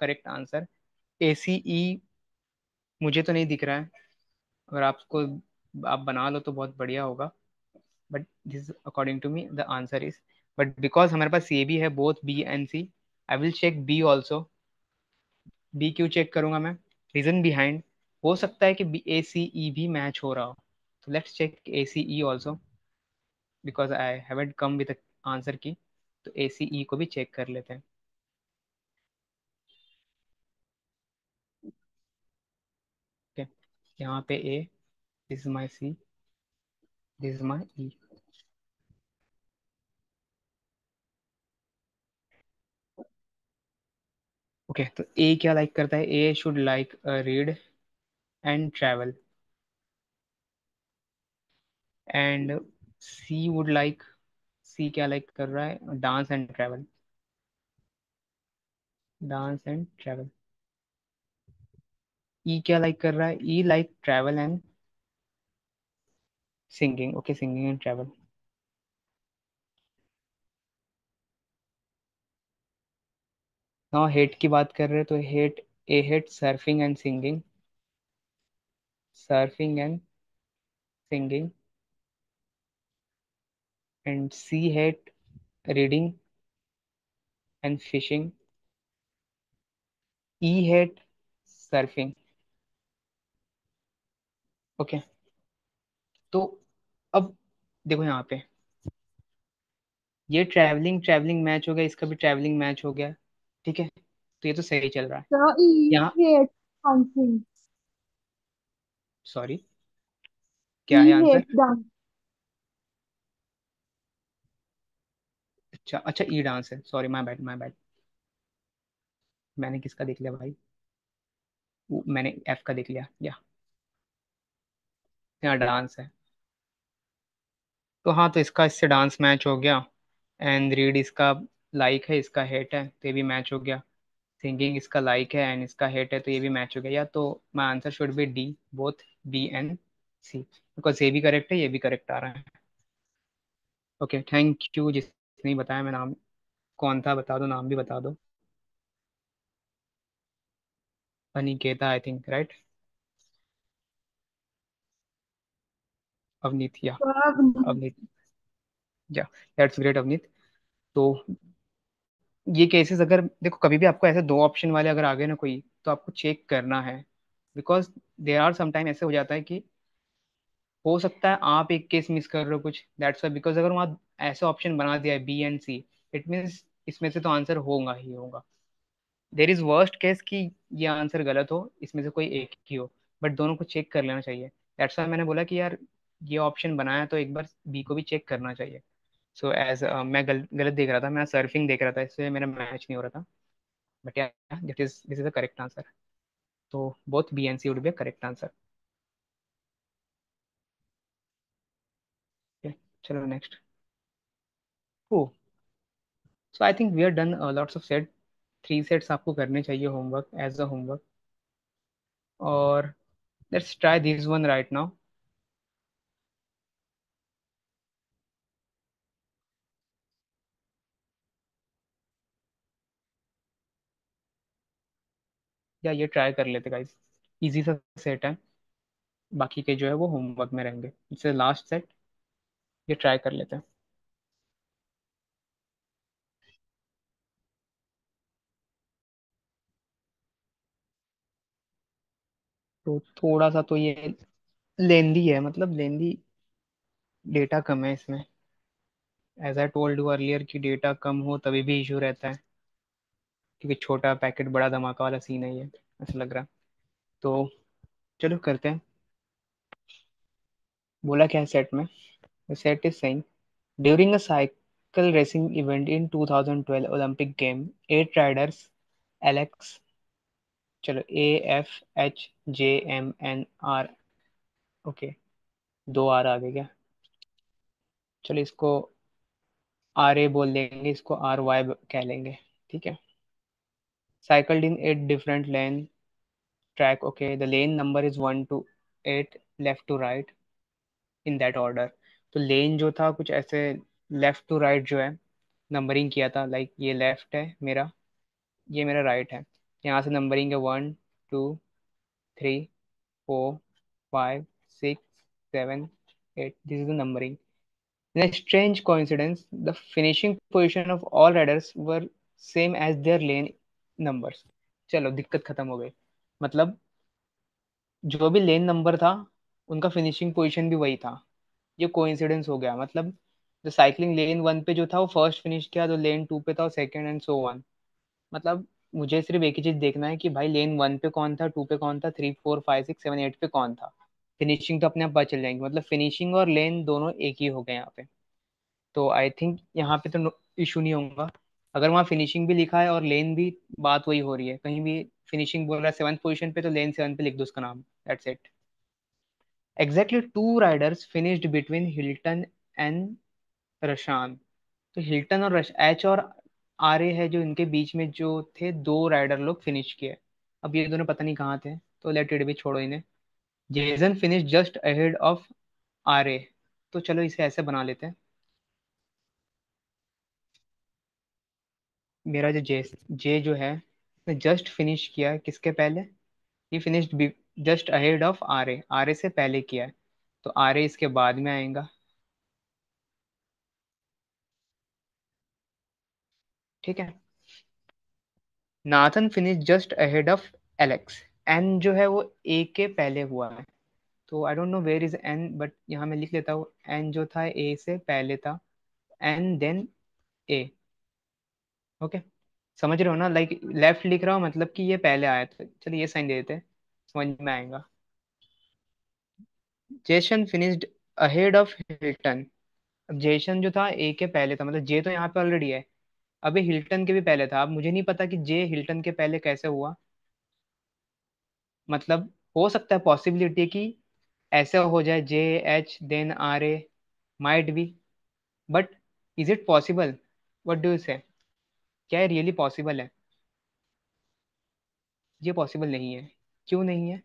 correct answer A C E मुझे तो नहीं दिख रहा है। अगर आपको, आप बना लो तो बहुत बढ़िया होगा। But this according to me the answer is but because हमारे पास ये भी है both B and C I will check B also B क्यों चेक करूँगा मैं? रीजन बिहाइंड हो सकता है कि ए सी ई भी मैच हो रहा हो। Let's check A C E also because I haven't come with answer की तो ई को भी चेक कर लेते हैं। ओके यहाँ पे A this is my C this is my E okay तो ए क्या लाइक करता है? A should like read and travel and C would like C क्या लाइक कर रहा है? Dance and travel dance and travel E क्या like कर रहा है? E like travel and singing okay singing and travel now hate की बात कर रहे हैं तो hate A hate surfing and singing surfing and singing and C hate reading and fishing E hate surfing okay तो अब देखो यहाँ पे। ये ट्रैवलिंग ट्रैवलिंग मैच हो गया इसका भी ट्रैवलिंग मैच हो गया ठीक है? तो ये तो सही चल रहा है। यहाँ सॉरी क्या है आंसर अच्छा अच्छा ई डांस है। Sorry my bad my bad मैंने किसका देख लिया भाई? वो, मैंने एफ़ का देख लिया। या यहाँ डांस है। तो हाँ तो इसका इससे डांस मैच हो गया। एंड रीड इसका लाइक है इसका हेट है तो ये भी मैच हो गया। सिंगिंग इसका लाइक है एंड इसका हेट है तो ये भी मैच हो गया। या तो my answer should be D both B and C because ये भी करेक्ट है ये भी करेक्ट आ रहा है। ओके थैंक यू जिसने बताया मैं नाम। कौन था बता दो, नाम भी बता दो। Aniketa I think right Avneet या अवनीत। या दैट्स ग्रेट अवनीत। तो ये केसेस अगर, देखो, कभी भी आपको ऐसे दो ऑप्शन वाले अगर आ गए ना कोई तो आपको चेक करना है। बिकॉज़ देर आर समटाइम ऐसे हो जाता है कि हो सकता है आप एक केस मिस कर रहे हो कुछ दैट्स बिकॉज़ अगर वहाँ ऐसा ऑप्शन बना दिया है B and C it means इसमें से तो आंसर होगा ही होगा. देर इज़ वर्स्ट केस कि ये आंसर गलत हो इसमें से कोई एक ही हो. बट दोनों को चेक कर लेना चाहिए. दैट्स वाई मैंने बोला कि यार ये ऑप्शन बनाया तो एक बार बी को भी चेक करना चाहिए. सो so, एज uh, मैं गल, गलत देख रहा था मैं सर्फिंग देख रहा था इससे मेरा मैच नहीं हो रहा था. बट या it is this is the correct answer तो both B and C would be correct answer चलो next so I think we are done lots of set three sets आपको करने चाहिए होमवर्क एज अ होमवर्क और let's try this one right now या ये try कर लेते guys easy सा सेट है. बाकी के जो है वो होमवर्क में रहेंगे. इससे लास्ट सेट ये ट्राई कर लेते हैं. तो थोड़ा सा तो ये लेंदी है मतलब लेंदी डेटा कम है इसमें। As I told you earlier कि डेटा कम हो तभी भी इशू रहता है, क्योंकि छोटा पैकेट बड़ा धमाका वाला सीन है ये, ऐसा लग रहा। तो चलो करते हैं। बोला क्या है सेट में? Set is saying during a cycle racing event in 2012 Olympic game eight riders Alex चलो A F H J M N R okay दो आर आ गए क्या? चलो, इसको आर ए बोल देंगे, इसको आर वाई कह लेंगे, ठीक है? Cycled in eight different lane track okay the lane number is one to eight left to right in that order तो लेन जो था, कुछ ऐसे लेफ़्ट टू राइट जो है नंबरिंग किया था लाइक like ये लेफ़्ट है मेरा, ये मेरा राइट right है। यहाँ से नंबरिंग है one two three four five six seven eight this is the numbering In a strange coincidence, the finishing position of all riders were same as their lane. चलो दिक्कत खत्म हो गई। मतलब जो भी लेन नंबर था उनका फिनिशिंग पोजीशन भी वही था। ये कोइंसिडेंस हो गया। मतलब जो साइकिलिंग लेन वन पे जो था वो फ़र्स्ट फिनिश किया जो लेन टू पे था वो सेकंड एंड सो वन मतलब मुझे सिर्फ़ एक ही चीज़ देखना है कि भाई लेन वन पे कौन था टू पे कौन था three four five six seven eight पे कौन था। फिनिशिंग तो अपने आप पता चल जाएँगे। मतलब फिनिशिंग और लेन दोनों एक ही हो गए यहाँ पे। तो आई थिंक यहाँ पे तो इशू नहीं होगा। अगर वहाँ फिनिशिंग भी लिखा है और लेन भी, बात वही हो रही है। कहीं भी फिनिशिंग बोल रहा है सेवन्थ पोजीशन पे तो लेन सेवन पे लिख दो उसका नाम। That's it exactly two riders finished between Hilton and Rashan तो हिल्टन और एच और आर है जो इनके बीच में जो थे, दो राइडर लोग फिनिश किए। अब ये दोनों पता नहीं कहाँ थे तो लेट इट भी छोड़ो इन्हें। Jason finish just ahead of R तो चलो इसे ऐसे बना लेते हैं। मेरा जो जे जे जो है जस्ट फिनिश किया है किसके पहले? ये finished just ahead of R R से पहले किया है। तो आर इसके बाद में आएगा। ठीक है? Nathan finish just ahead of Alex N जो है वो ए के पहले हुआ है। तो I don't know where is N but यहाँ मैं लिख लेता हूँ। एन जो था ए से पहले था। एन देन ए ओके समझ रहे हो ना? लाइक लेफ़्ट लिख रहा हूँ मतलब कि ये पहले आया था। चलिए ये साइन दे देते हैं। समझ में आएगा। Jason finished ahead of Hilton अब जेसन जो था ए के पहले था। मतलब जे तो यहाँ पे ऑलरेडी है। अभी हिल्टन के भी पहले था। अब मुझे नहीं पता कि जे हिल्टन के पहले कैसे हुआ। मतलब हो सकता है पॉसिबिलिटी कि ऐसा हो जाए J H then R A might be but is it possible what do से क्या रियली पॉसिबल है? ये पॉसिबल नहीं है। क्यों नहीं है?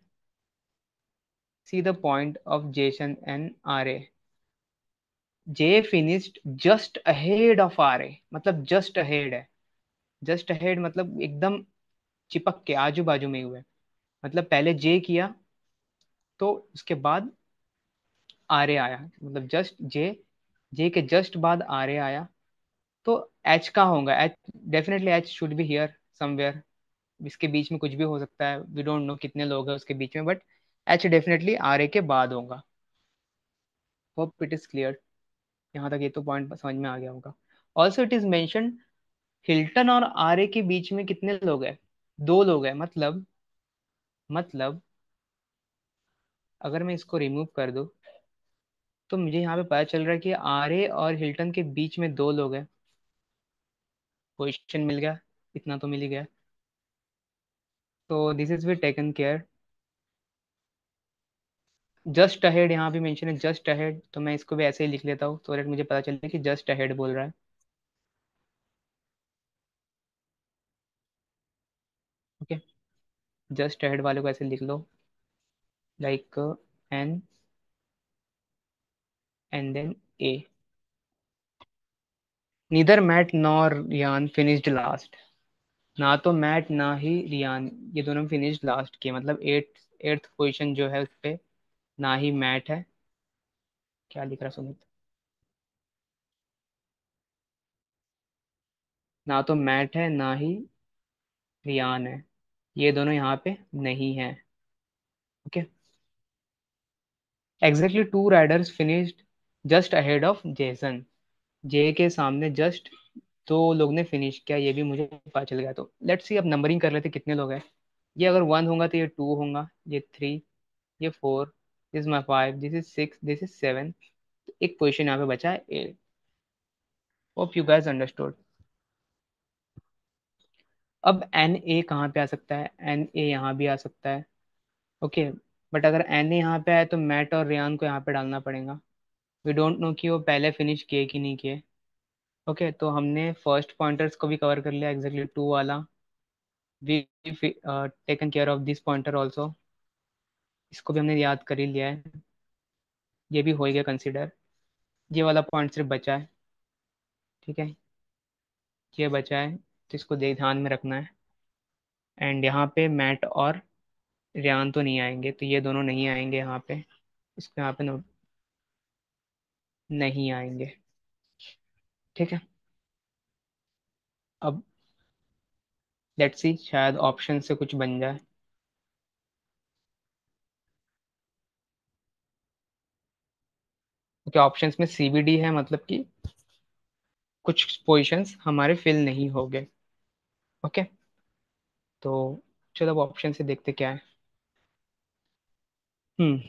See the point of Jason and R A J finished just ahead of R A मतलब जस्ट अहेड है। जस्ट अहेड मतलब एकदम चिपक के आजू बाजू में हुए। मतलब पहले जे किया तो उसके बाद आर ए आया। मतलब जस्ट जे जे के जस्ट बाद आर ए आया। तो एच का होगा? H definitely H should be here somewhere इसके बीच में कुछ भी हो सकता है। वी डोंट नो कितने लोग हैं उसके बीच में but H definitely R A के बाद होगा। होप इट इज़ क्लियर यहाँ तक ये तो पॉइंट समझ में आ गया होगा। Also it is mention Hilton और आर ए के बीच में कितने लोग हैं? दो लोग हैं मतलब मतलब अगर मैं इसको रिमूव कर दूँ तो मुझे यहाँ पे पता चल रहा है कि आरए और हिल्टन के बीच में दो लोग हैं। पोजिशन मिल गया, इतना तो मिल ही गया। तो this is be taken care just ahead यहाँ भी मेंशन है जस्ट अहेड तो मैं इसको भी ऐसे ही लिख लेता हूँ तो so मुझे पता चले कि जस्ट अहेड बोल रहा है। ओके जस्ट अहेड वाले को ऐसे लिख लो like N and then A neither Matt nor Ryan finished last ना तो मैट ना ही रियान ये दोनों फिनिश्ड लास्ट किए मतलब एट एट्थ पोजीशन जो है उस पे। ना ही मैट है। क्या लिख रहा सुमित? ना तो मैट है, ना ही रियान है। ये दोनों यहाँ पे नहीं है, okay? Exactly two riders finished just ahead of Jason J के सामने जस्ट दो लोग ने फिनिश किया, ये भी मुझे पता चल गया। तो लेट्स सी अब नंबरिंग कर लेते कितने लोग हैं। ये अगर वन होगा तो ये टू होगा, ये थ्री ये four this my five this is six this is seven एक पोजिशन यहाँ पे बचा है eight hope you guys understood अब एन ए कहाँ पे आ सकता है? एन ए यहाँ भी आ सकता है. ओके बट अगर एन ए यहाँ पे आए तो मैट और रियान को यहाँ पे डालना पड़ेगा. वी डोंट नो कि वो पहले फिनिश किए कि नहीं किए. ओके तो हमने फ़र्स्ट पॉइंटर्स को भी कवर कर लिया एग्जैक्टली टू वाला. We taken care of this pointer also इसको भी हमने याद कर ही लिया है। ये भी हो गया कंसिडर ये वाला पॉइंट सिर्फ़ बचा है। ठीक है? ये बचा है तो इसको देख ध्यान में रखना है। एंड यहाँ पे मैट और रियान तो नहीं आएँगे तो ये दोनों नहीं आएँगे यहाँ पे। इसको यहाँ पे नोट नहीं आएँगे। ठीक है? अब लेट्स सी शायद ऑप्शन से कुछ बन जाए। क्या ऑप्शंस में सीबीडी है मतलब कि कुछ पोजीशंस हमारे फिल नहीं हो गए। ओके तो चलो अब ऑप्शन से देखते क्या है। हम्म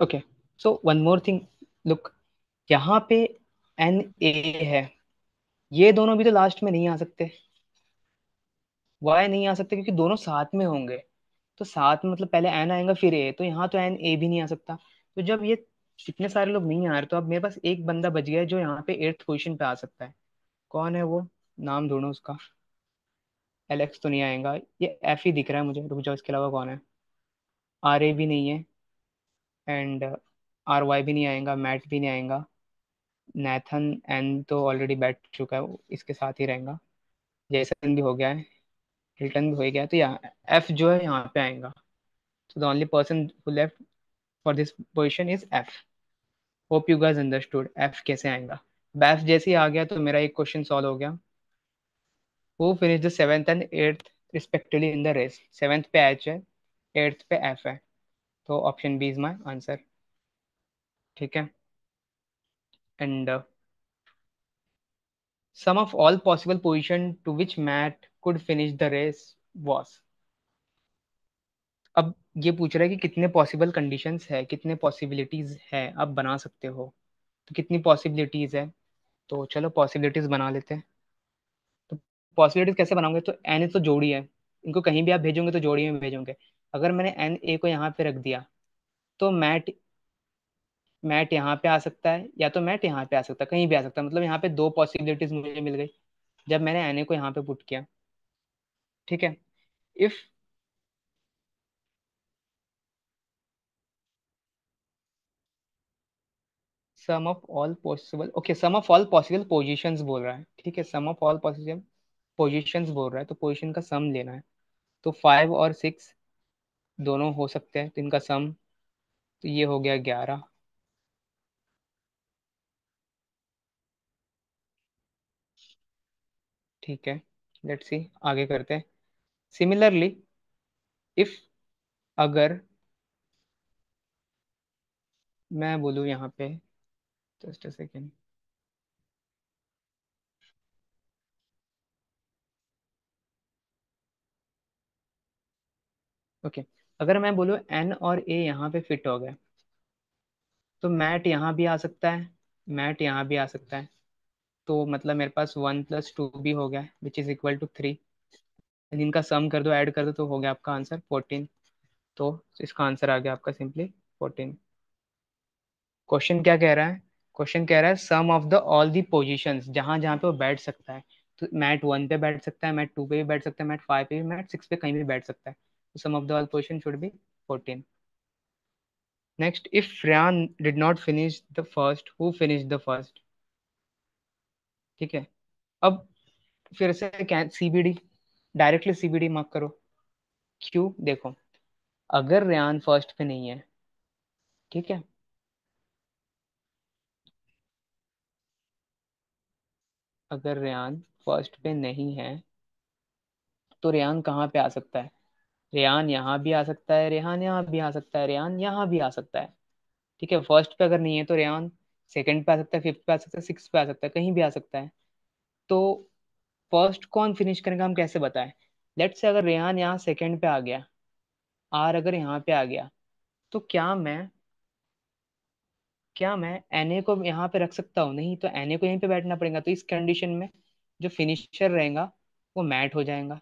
okay so one more thing look यहाँ पे एन ए है। ये दोनों भी तो लास्ट में नहीं आ सकते। वाई नहीं आ सकते? क्योंकि दोनों साथ में होंगे। तो साथ में मतलब पहले एन आएगा, फिर ए तो यहाँ तो एन ए भी नहीं आ सकता। तो जब ये इतने सारे लोग नहीं आ रहे तो अब मेरे पास एक बंदा बच गया है जो यहाँ पे एट्थ पोजिशन पे आ सकता है। कौन है वो? नाम ढूंढो उसका। एलेक्स तो नहीं आएगा। ये एफ़ ही दिख रहा है मुझे। रुक जाओ, इसके अलावा कौन है? आर ए भी नहीं है। एंड आर वाई भी नहीं आएगा। मैट भी नहीं आएगा। नेथन एन तो ऑलरेडी बैठ चुका है इसके साथ ही रहेगा। जेसन भी हो गया है हिल्टन भी हो गया है तो यहाँ एफ़ जो है यहाँ पे आएगा। so the only person who left for this position is f hope you guys understood, f कैसे आएगा। बैफ जैसे ही आ गया तो मेरा एक क्वेश्चन सॉल्व हो गया। वो finished the seventh and eighth respectively in the race? Seventh पे एच है एट्थ पे एफ़ है। तो option B is my answer ठीक है? And sum of all possible position to which Matt could finish the race was. अब ये पूछ रहा है कि कितने पॉसिबल कंडीशंस है, कितने पॉसिबिलिटीज है, आप बना सकते हो। तो कितनी पॉसिबिलिटीज है? तो चलो पॉसिबिलिटीज बना लेते हैं। तो पॉसिबिलिटीज कैसे बनाओगे तो एन तो जोड़ी है। इनको कहीं भी आप भेजोगे तो जोड़ी में भेजोगे। अगर मैंने एन ए को यहाँ पे रख दिया तो मैट मैट यहाँ पे आ सकता है, या तो मैट यहाँ पे आ सकता है, कहीं भी आ सकता है। मतलब यहाँ पे दो पॉसिबिलिटीज मुझे मिल गई, जब मैंने एन को यहाँ पे पुट किया। ठीक है? If sum of all possible okay sum of all possible positions बोल रहा है। ठीक है? Sum of all possible positions बोल रहा है तो पोजीशन का सम लेना है। तो फाइव और सिक्स दोनों हो सकते हैं तो इनका सम तो ये हो गया ग्यारह। ठीक है लेट्स सी आगे करते हैं। सिमिलरली इफ़ अगर मैं बोलूँ यहाँ पे जस्ट अ सेकेंड ओके अगर मैं बोलूँ एन और ए यहाँ पे फिट हो गए तो मैट यहाँ भी आ सकता है मैट यहाँ भी आ सकता है। तो मतलब मेरे पास वन प्लस टू भी हो गया which is equal to three इनका सम कर दो ऐड कर दो तो हो गया आपका आंसर फोर्टीन तो इसका आंसर आ गया आपका सिंपली फोर्टीन क्वेश्चन क्या कह रहा है? क्वेश्चन कह रहा है sum of the all the position जहाँ जहाँ पे वो बैठ सकता है. तो मैट वन पे बैठ सकता है मैट टू पे भी बैठ सकता है मैट फाइव पे भी मैट सिक्स पे कहीं भी बैठ सकता है. तो sum of the all position should be fourteen next if Ryan did not finish the first who finish the first ठीक है? अब फिर से सीबीडी डायरेक्टली सीबीडी मार्क करो। क्यों? देखो, अगर रेयान फ़र्स्ट पे नहीं है, ठीक है? अगर रेयान फ़र्स्ट पे नहीं है तो रेयान कहाँ पे आ सकता है? रेयान यहाँ भी आ सकता है रेहान यहाँ भी आ सकता है रेयान यहाँ भी आ सकता है। ठीक है? फ़र्स्ट पे अगर नहीं है तो रेयान सेकंड पे आ सकता है, फिफ्थ पे आ सकता है सिक्स पे आ सकता है, कहीं भी आ सकता है। तो फ़र्स्ट कौन फिनिश करेगा हम कैसे बताएँ? लेट्स से अगर रेहान यहाँ सेकंड पे आ गया, आर अगर यहाँ पे आ गया तो क्या मैं क्या मैं एनए को यहाँ पे रख सकता हूँ? नहीं तो एनए को यहीं पे बैठना पड़ेगा। तो इस कंडीशन में जो फिनिशर रहेगा, वो मैट हो जाएगा।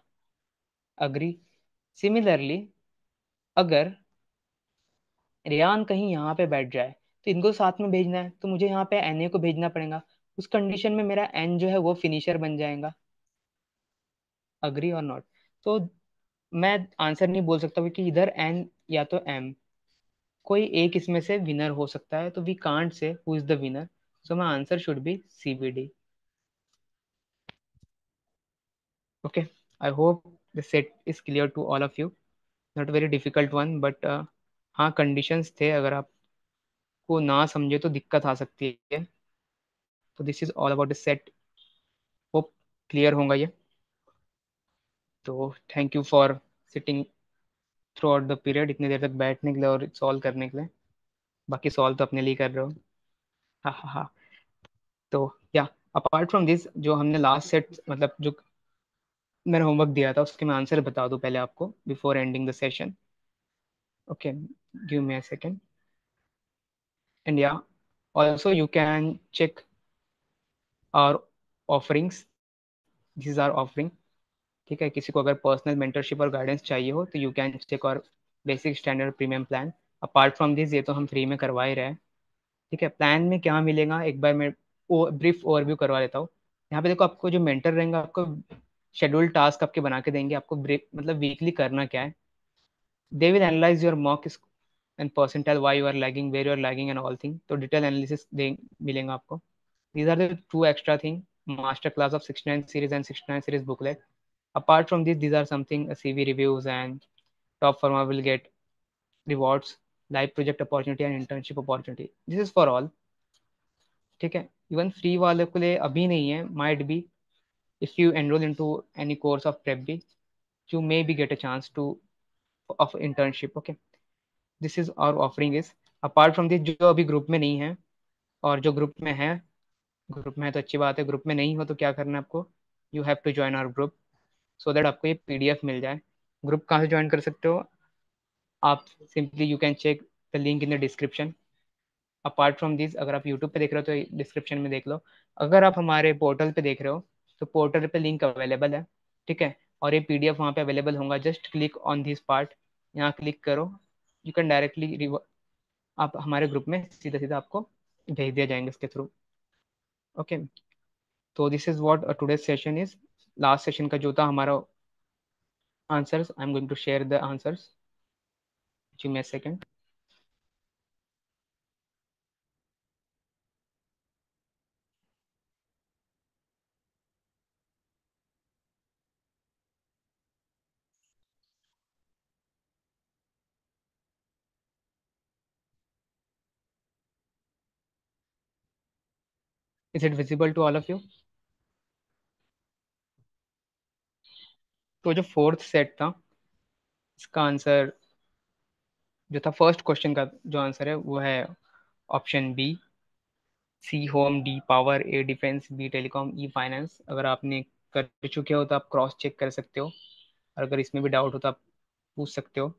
अग्री सिमिलरली अगर रेयान कहीं यहाँ पे बैठ जाए तो इनको साथ में भेजना है तो मुझे यहाँ पे एनए को भेजना पड़ेगा। उस कंडीशन में मेरा एन जो है वो फिनिशर बन जाएगा। अग्री और नॉट तो मैं आंसर नहीं बोल सकता क्योंकि इधर एन या तो एम कोई एक इसमें से विनर हो सकता है तो we can't say who is the winner so my answer should be CBD okay I hope the set is clear to all of you not very difficult one but हाँ conditions थे, अगर आपको ना समझे तो दिक्कत आ सकती है। तो this is all about the set hope clear होगा ये। तो thank you for sitting throughout the period इतनी देर तक बैठने के लिए और सॉल्व करने के लिए। बाकी सॉल्व तो अपने लिए कर रहे हो। हाँ हाँ हाँ। तो या अपार्ट फ्रॉम दिस जो हमने लास्ट सेट मतलब जो मैंने होमवर्क दिया था, उसके मैं आंसर बता दूँ पहले आपको before ending the session okay give me a second and या also you can check our offerings this are offering ठीक है, किसी को अगर पर्सनल मेंटरशिप और गाइडेंस चाहिए हो तो you can check our basic standard premium plan apart from this ये तो हम फ्री में करवा ही रहे हैं। ठीक है प्लान में क्या मिलेगा? एक बार मैं ब्रीफ ओवरव्यू करवा देता हूँ। यहाँ पे देखो, आपको जो मेंटर रहेंगे, आपको शेड्यूल टास्क आपके बना के देंगे। आपको मतलब वीकली करना क्या है? They will analyse your mock and percentile why you are lagging where you are lagging and all thing तो डिटेल एनालिसिस दे मिलेगा आपको these are the two extra thing master class of 69 series and 69 series booklet apart from this these are something uh, cv reviews and top firma will get rewards live project opportunity and internship opportunity this is for all ठीक है even free वाले के लिए अभी नहीं है might be if you enroll into any course of prep b you maybe get a chance to of internship okay This is our offering is apart from this जो अभी ग्रुप में नहीं है, और जो ग्रुप में है ग्रुप में है तो अच्छी बात है ग्रुप में नहीं हो तो क्या करना है आपको? You have to join our group so that आपको ये पीडीएफ मिल जाए। ग्रुप कहाँ से ज्वाइन कर सकते हो? आप simply you can check the link in the description apart from this अगर आप यूट्यूब पे देख रहे हो तो डिस्क्रिप्शन में देख लो। अगर आप हमारे पोर्टल पे देख रहे हो तो पोर्टल पे लिंक अवेलेबल है, ठीक है? और ये पीडीएफ वहाँ पे अवेलेबल होगा। Just click on this part यहाँ क्लिक करो। यू कैन डायरेक्टली आप हमारे ग्रुप में सीधा सीधा आपको भेज दिया जाएँगे इसके थ्रू ओके तो this is what today session is last session का जो था हमारा answers I am going to share the answers give me second is it visible to all of you तो जो फोर्थ सेट था, इसका आंसर जो था फ़र्स्ट क्वेश्चन का जो आंसर है, वो है option B C home D power A defence B telecom E finance अगर आपने कर चुके हो तो आप क्रॉस चेक कर सकते हो। और अगर इसमें भी डाउट हो तो आप पूछ सकते हो।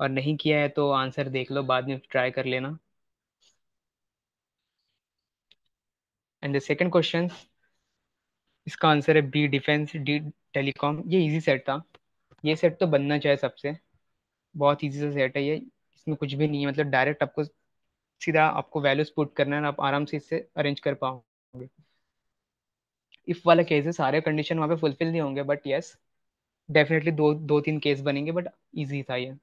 और नहीं किया है तो आंसर देख लो, बाद में ट्राई कर लेना। एंड द सेकंड क्वेश्चन इसका आंसर है बी डिफेंस डी टेलीकॉम ये इजी सेट था. ये सेट तो बनना चाहिए सबसे. बहुत इजी सा सेट है ये. इसमें कुछ भी नहीं है. मतलब डायरेक्ट आपको सीधा आपको वैल्यूज़ पुट करना है आप आराम से इससे अरेंज कर पाओगे. इफ़ वाला केस है सारे कंडीशन वहाँ पे फुलफिल नहीं होंगे बट यस डेफिनेटली दो दो तीन केस बनेंगे बट इजी था ये.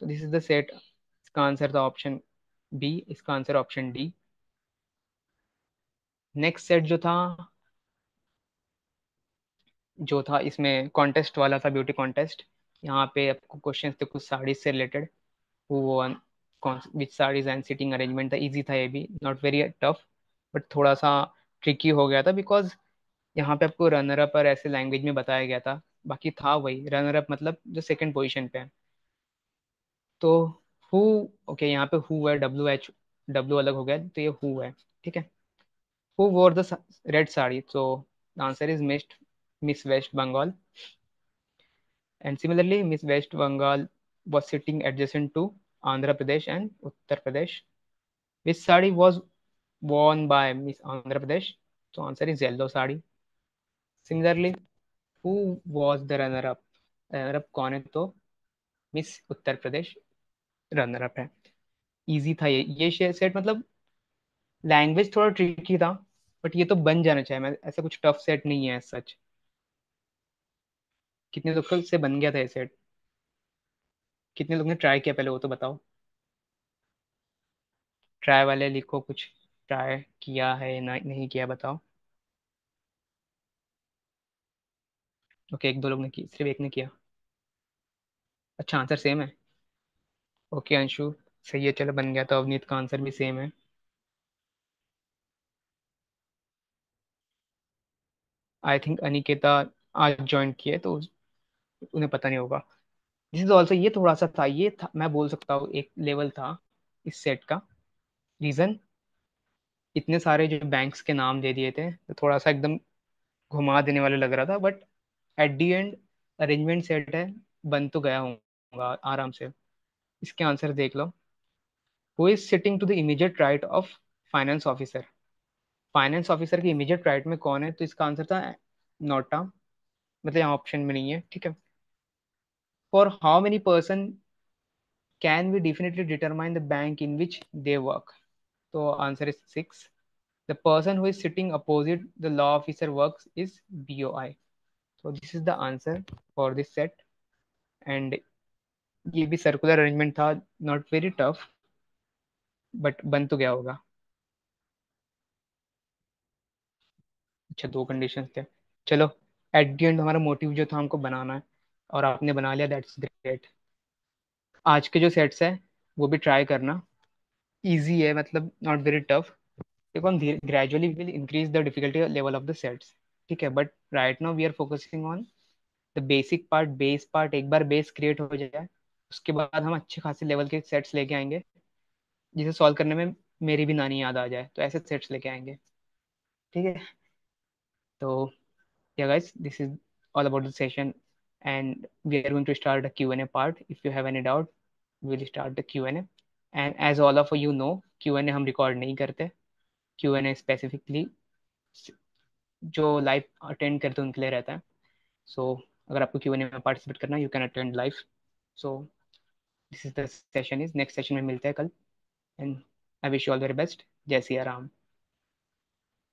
तो दिस इज़ द सेट इसका आंसर था ऑप्शन बी इसका answer option D next set जो था जो था इसमें कॉन्टेस्ट वाला था ब्यूटी कॉन्टेस्ट यहाँ पे आपको क्वेश्चन थे कुछ साड़ी से रिलेटेड वो कौन which saris and sitting arrangement था इजी था ये भी नॉट वेरी टफ बट थोड़ा सा ट्रिकी हो गया था बिकॉज़ यहाँ पे आपको रनर अप और ऐसे लैंग्वेज में बताया गया था। बाकी था वही रनर अप मतलब जो सेकंड पोजीशन पे है। तो हु ओके okay, यहाँ पे हु है डब्ल्यू एच डब्ल्यू अलग हो गया तो ये हु है ठीक है? Who wore the red sari so the answer is miss miss west bengal and similarly miss west bengal was sitting adjacent to andhra pradesh and uttar pradesh which sari was worn by miss andhra pradesh so answer is yellow sari similarly who was the runner up runner up कौन है तो Miss Uttar Pradesh runner up है easy था ये ये set मतलब language थोड़ा tricky था बट ये तो बन जाना चाहिए। मैं, ऐसा कुछ टफ सेट नहीं है सच कितने लोग से बन गया था ये सेट कितने लोग ने ट्राई किया पहले वो तो बताओ। ट्राई वाले लिखो कुछ। ट्राई किया है ना नहीं किया बताओ। ओके एक दो लोग ने की सिर्फ़ एक ने किया। अच्छा आंसर सेम है। ओके अंशु, सही है, चलो बन गया तो अवनीत का आंसर भी सेम है। आई थिंक अनिकेता आज ज्वाइन किए तो उन्हें पता नहीं होगा। दिस इज़ ऑल्सो ये थोड़ा सा था, ये था, मैं बोल सकता हूँ, एक लेवल था इस सेट का। रीजन इतने सारे जो बैंक्स के नाम दे दिए थे तो थोड़ा सा एकदम घुमा देने वाले लग रहा था but at the end arrangement set है, बन तो गया होगा, आराम से। इसके आंसर देख लो। Who is sitting to the immediate right of finance officer finance officer की इमीडिएट राइट में कौन है? तो इसका आंसर था नोटा। मतलब यहाँ ऑप्शन में नहीं है, ठीक है? For how many person can we definitely determine the bank in which they work तो answer is six the person who is sitting opposite the law officer works is B O I so this is the answer for this set. And ये भी circular arrangement था not very tough but बन तो गया होगा। अच्छा दो condition थे। चलो एट दी एंड हमारा मोटिव जो था हमको बनाना है, और आपने बना लिया दैट्स ग्रेट आज के जो सेट्स है, वो भी ट्राई करना। इजी है मतलब नॉट वेरी टफ देखो, हम gradually will increase the difficulty level of the sets ठीक है? But right now we are focusing on the basic part base part एक बार बेस क्रिएट हो जाए, उसके बाद हम अच्छे खासे लेवल के सेट्स लेके आएँगे, जिसे सॉल्व करने में मेरी भी नानी याद आ जाए तो ऐसे सेट्स लेके आएँगे, ठीक है? तो yeah guys this is all about the session and we are going to start the q&a part if you have any doubt we'll start the q&a and as all of you know q&a हम record नहीं करते q&a specifically जो live attend करते हैं उनके लिए रहता है सो so, अगर आपको क्यू में पार्टिसिपेट करना you can attend live so this is the session is next session में मिलते हैं कल and I wish you all very best जय सिया राम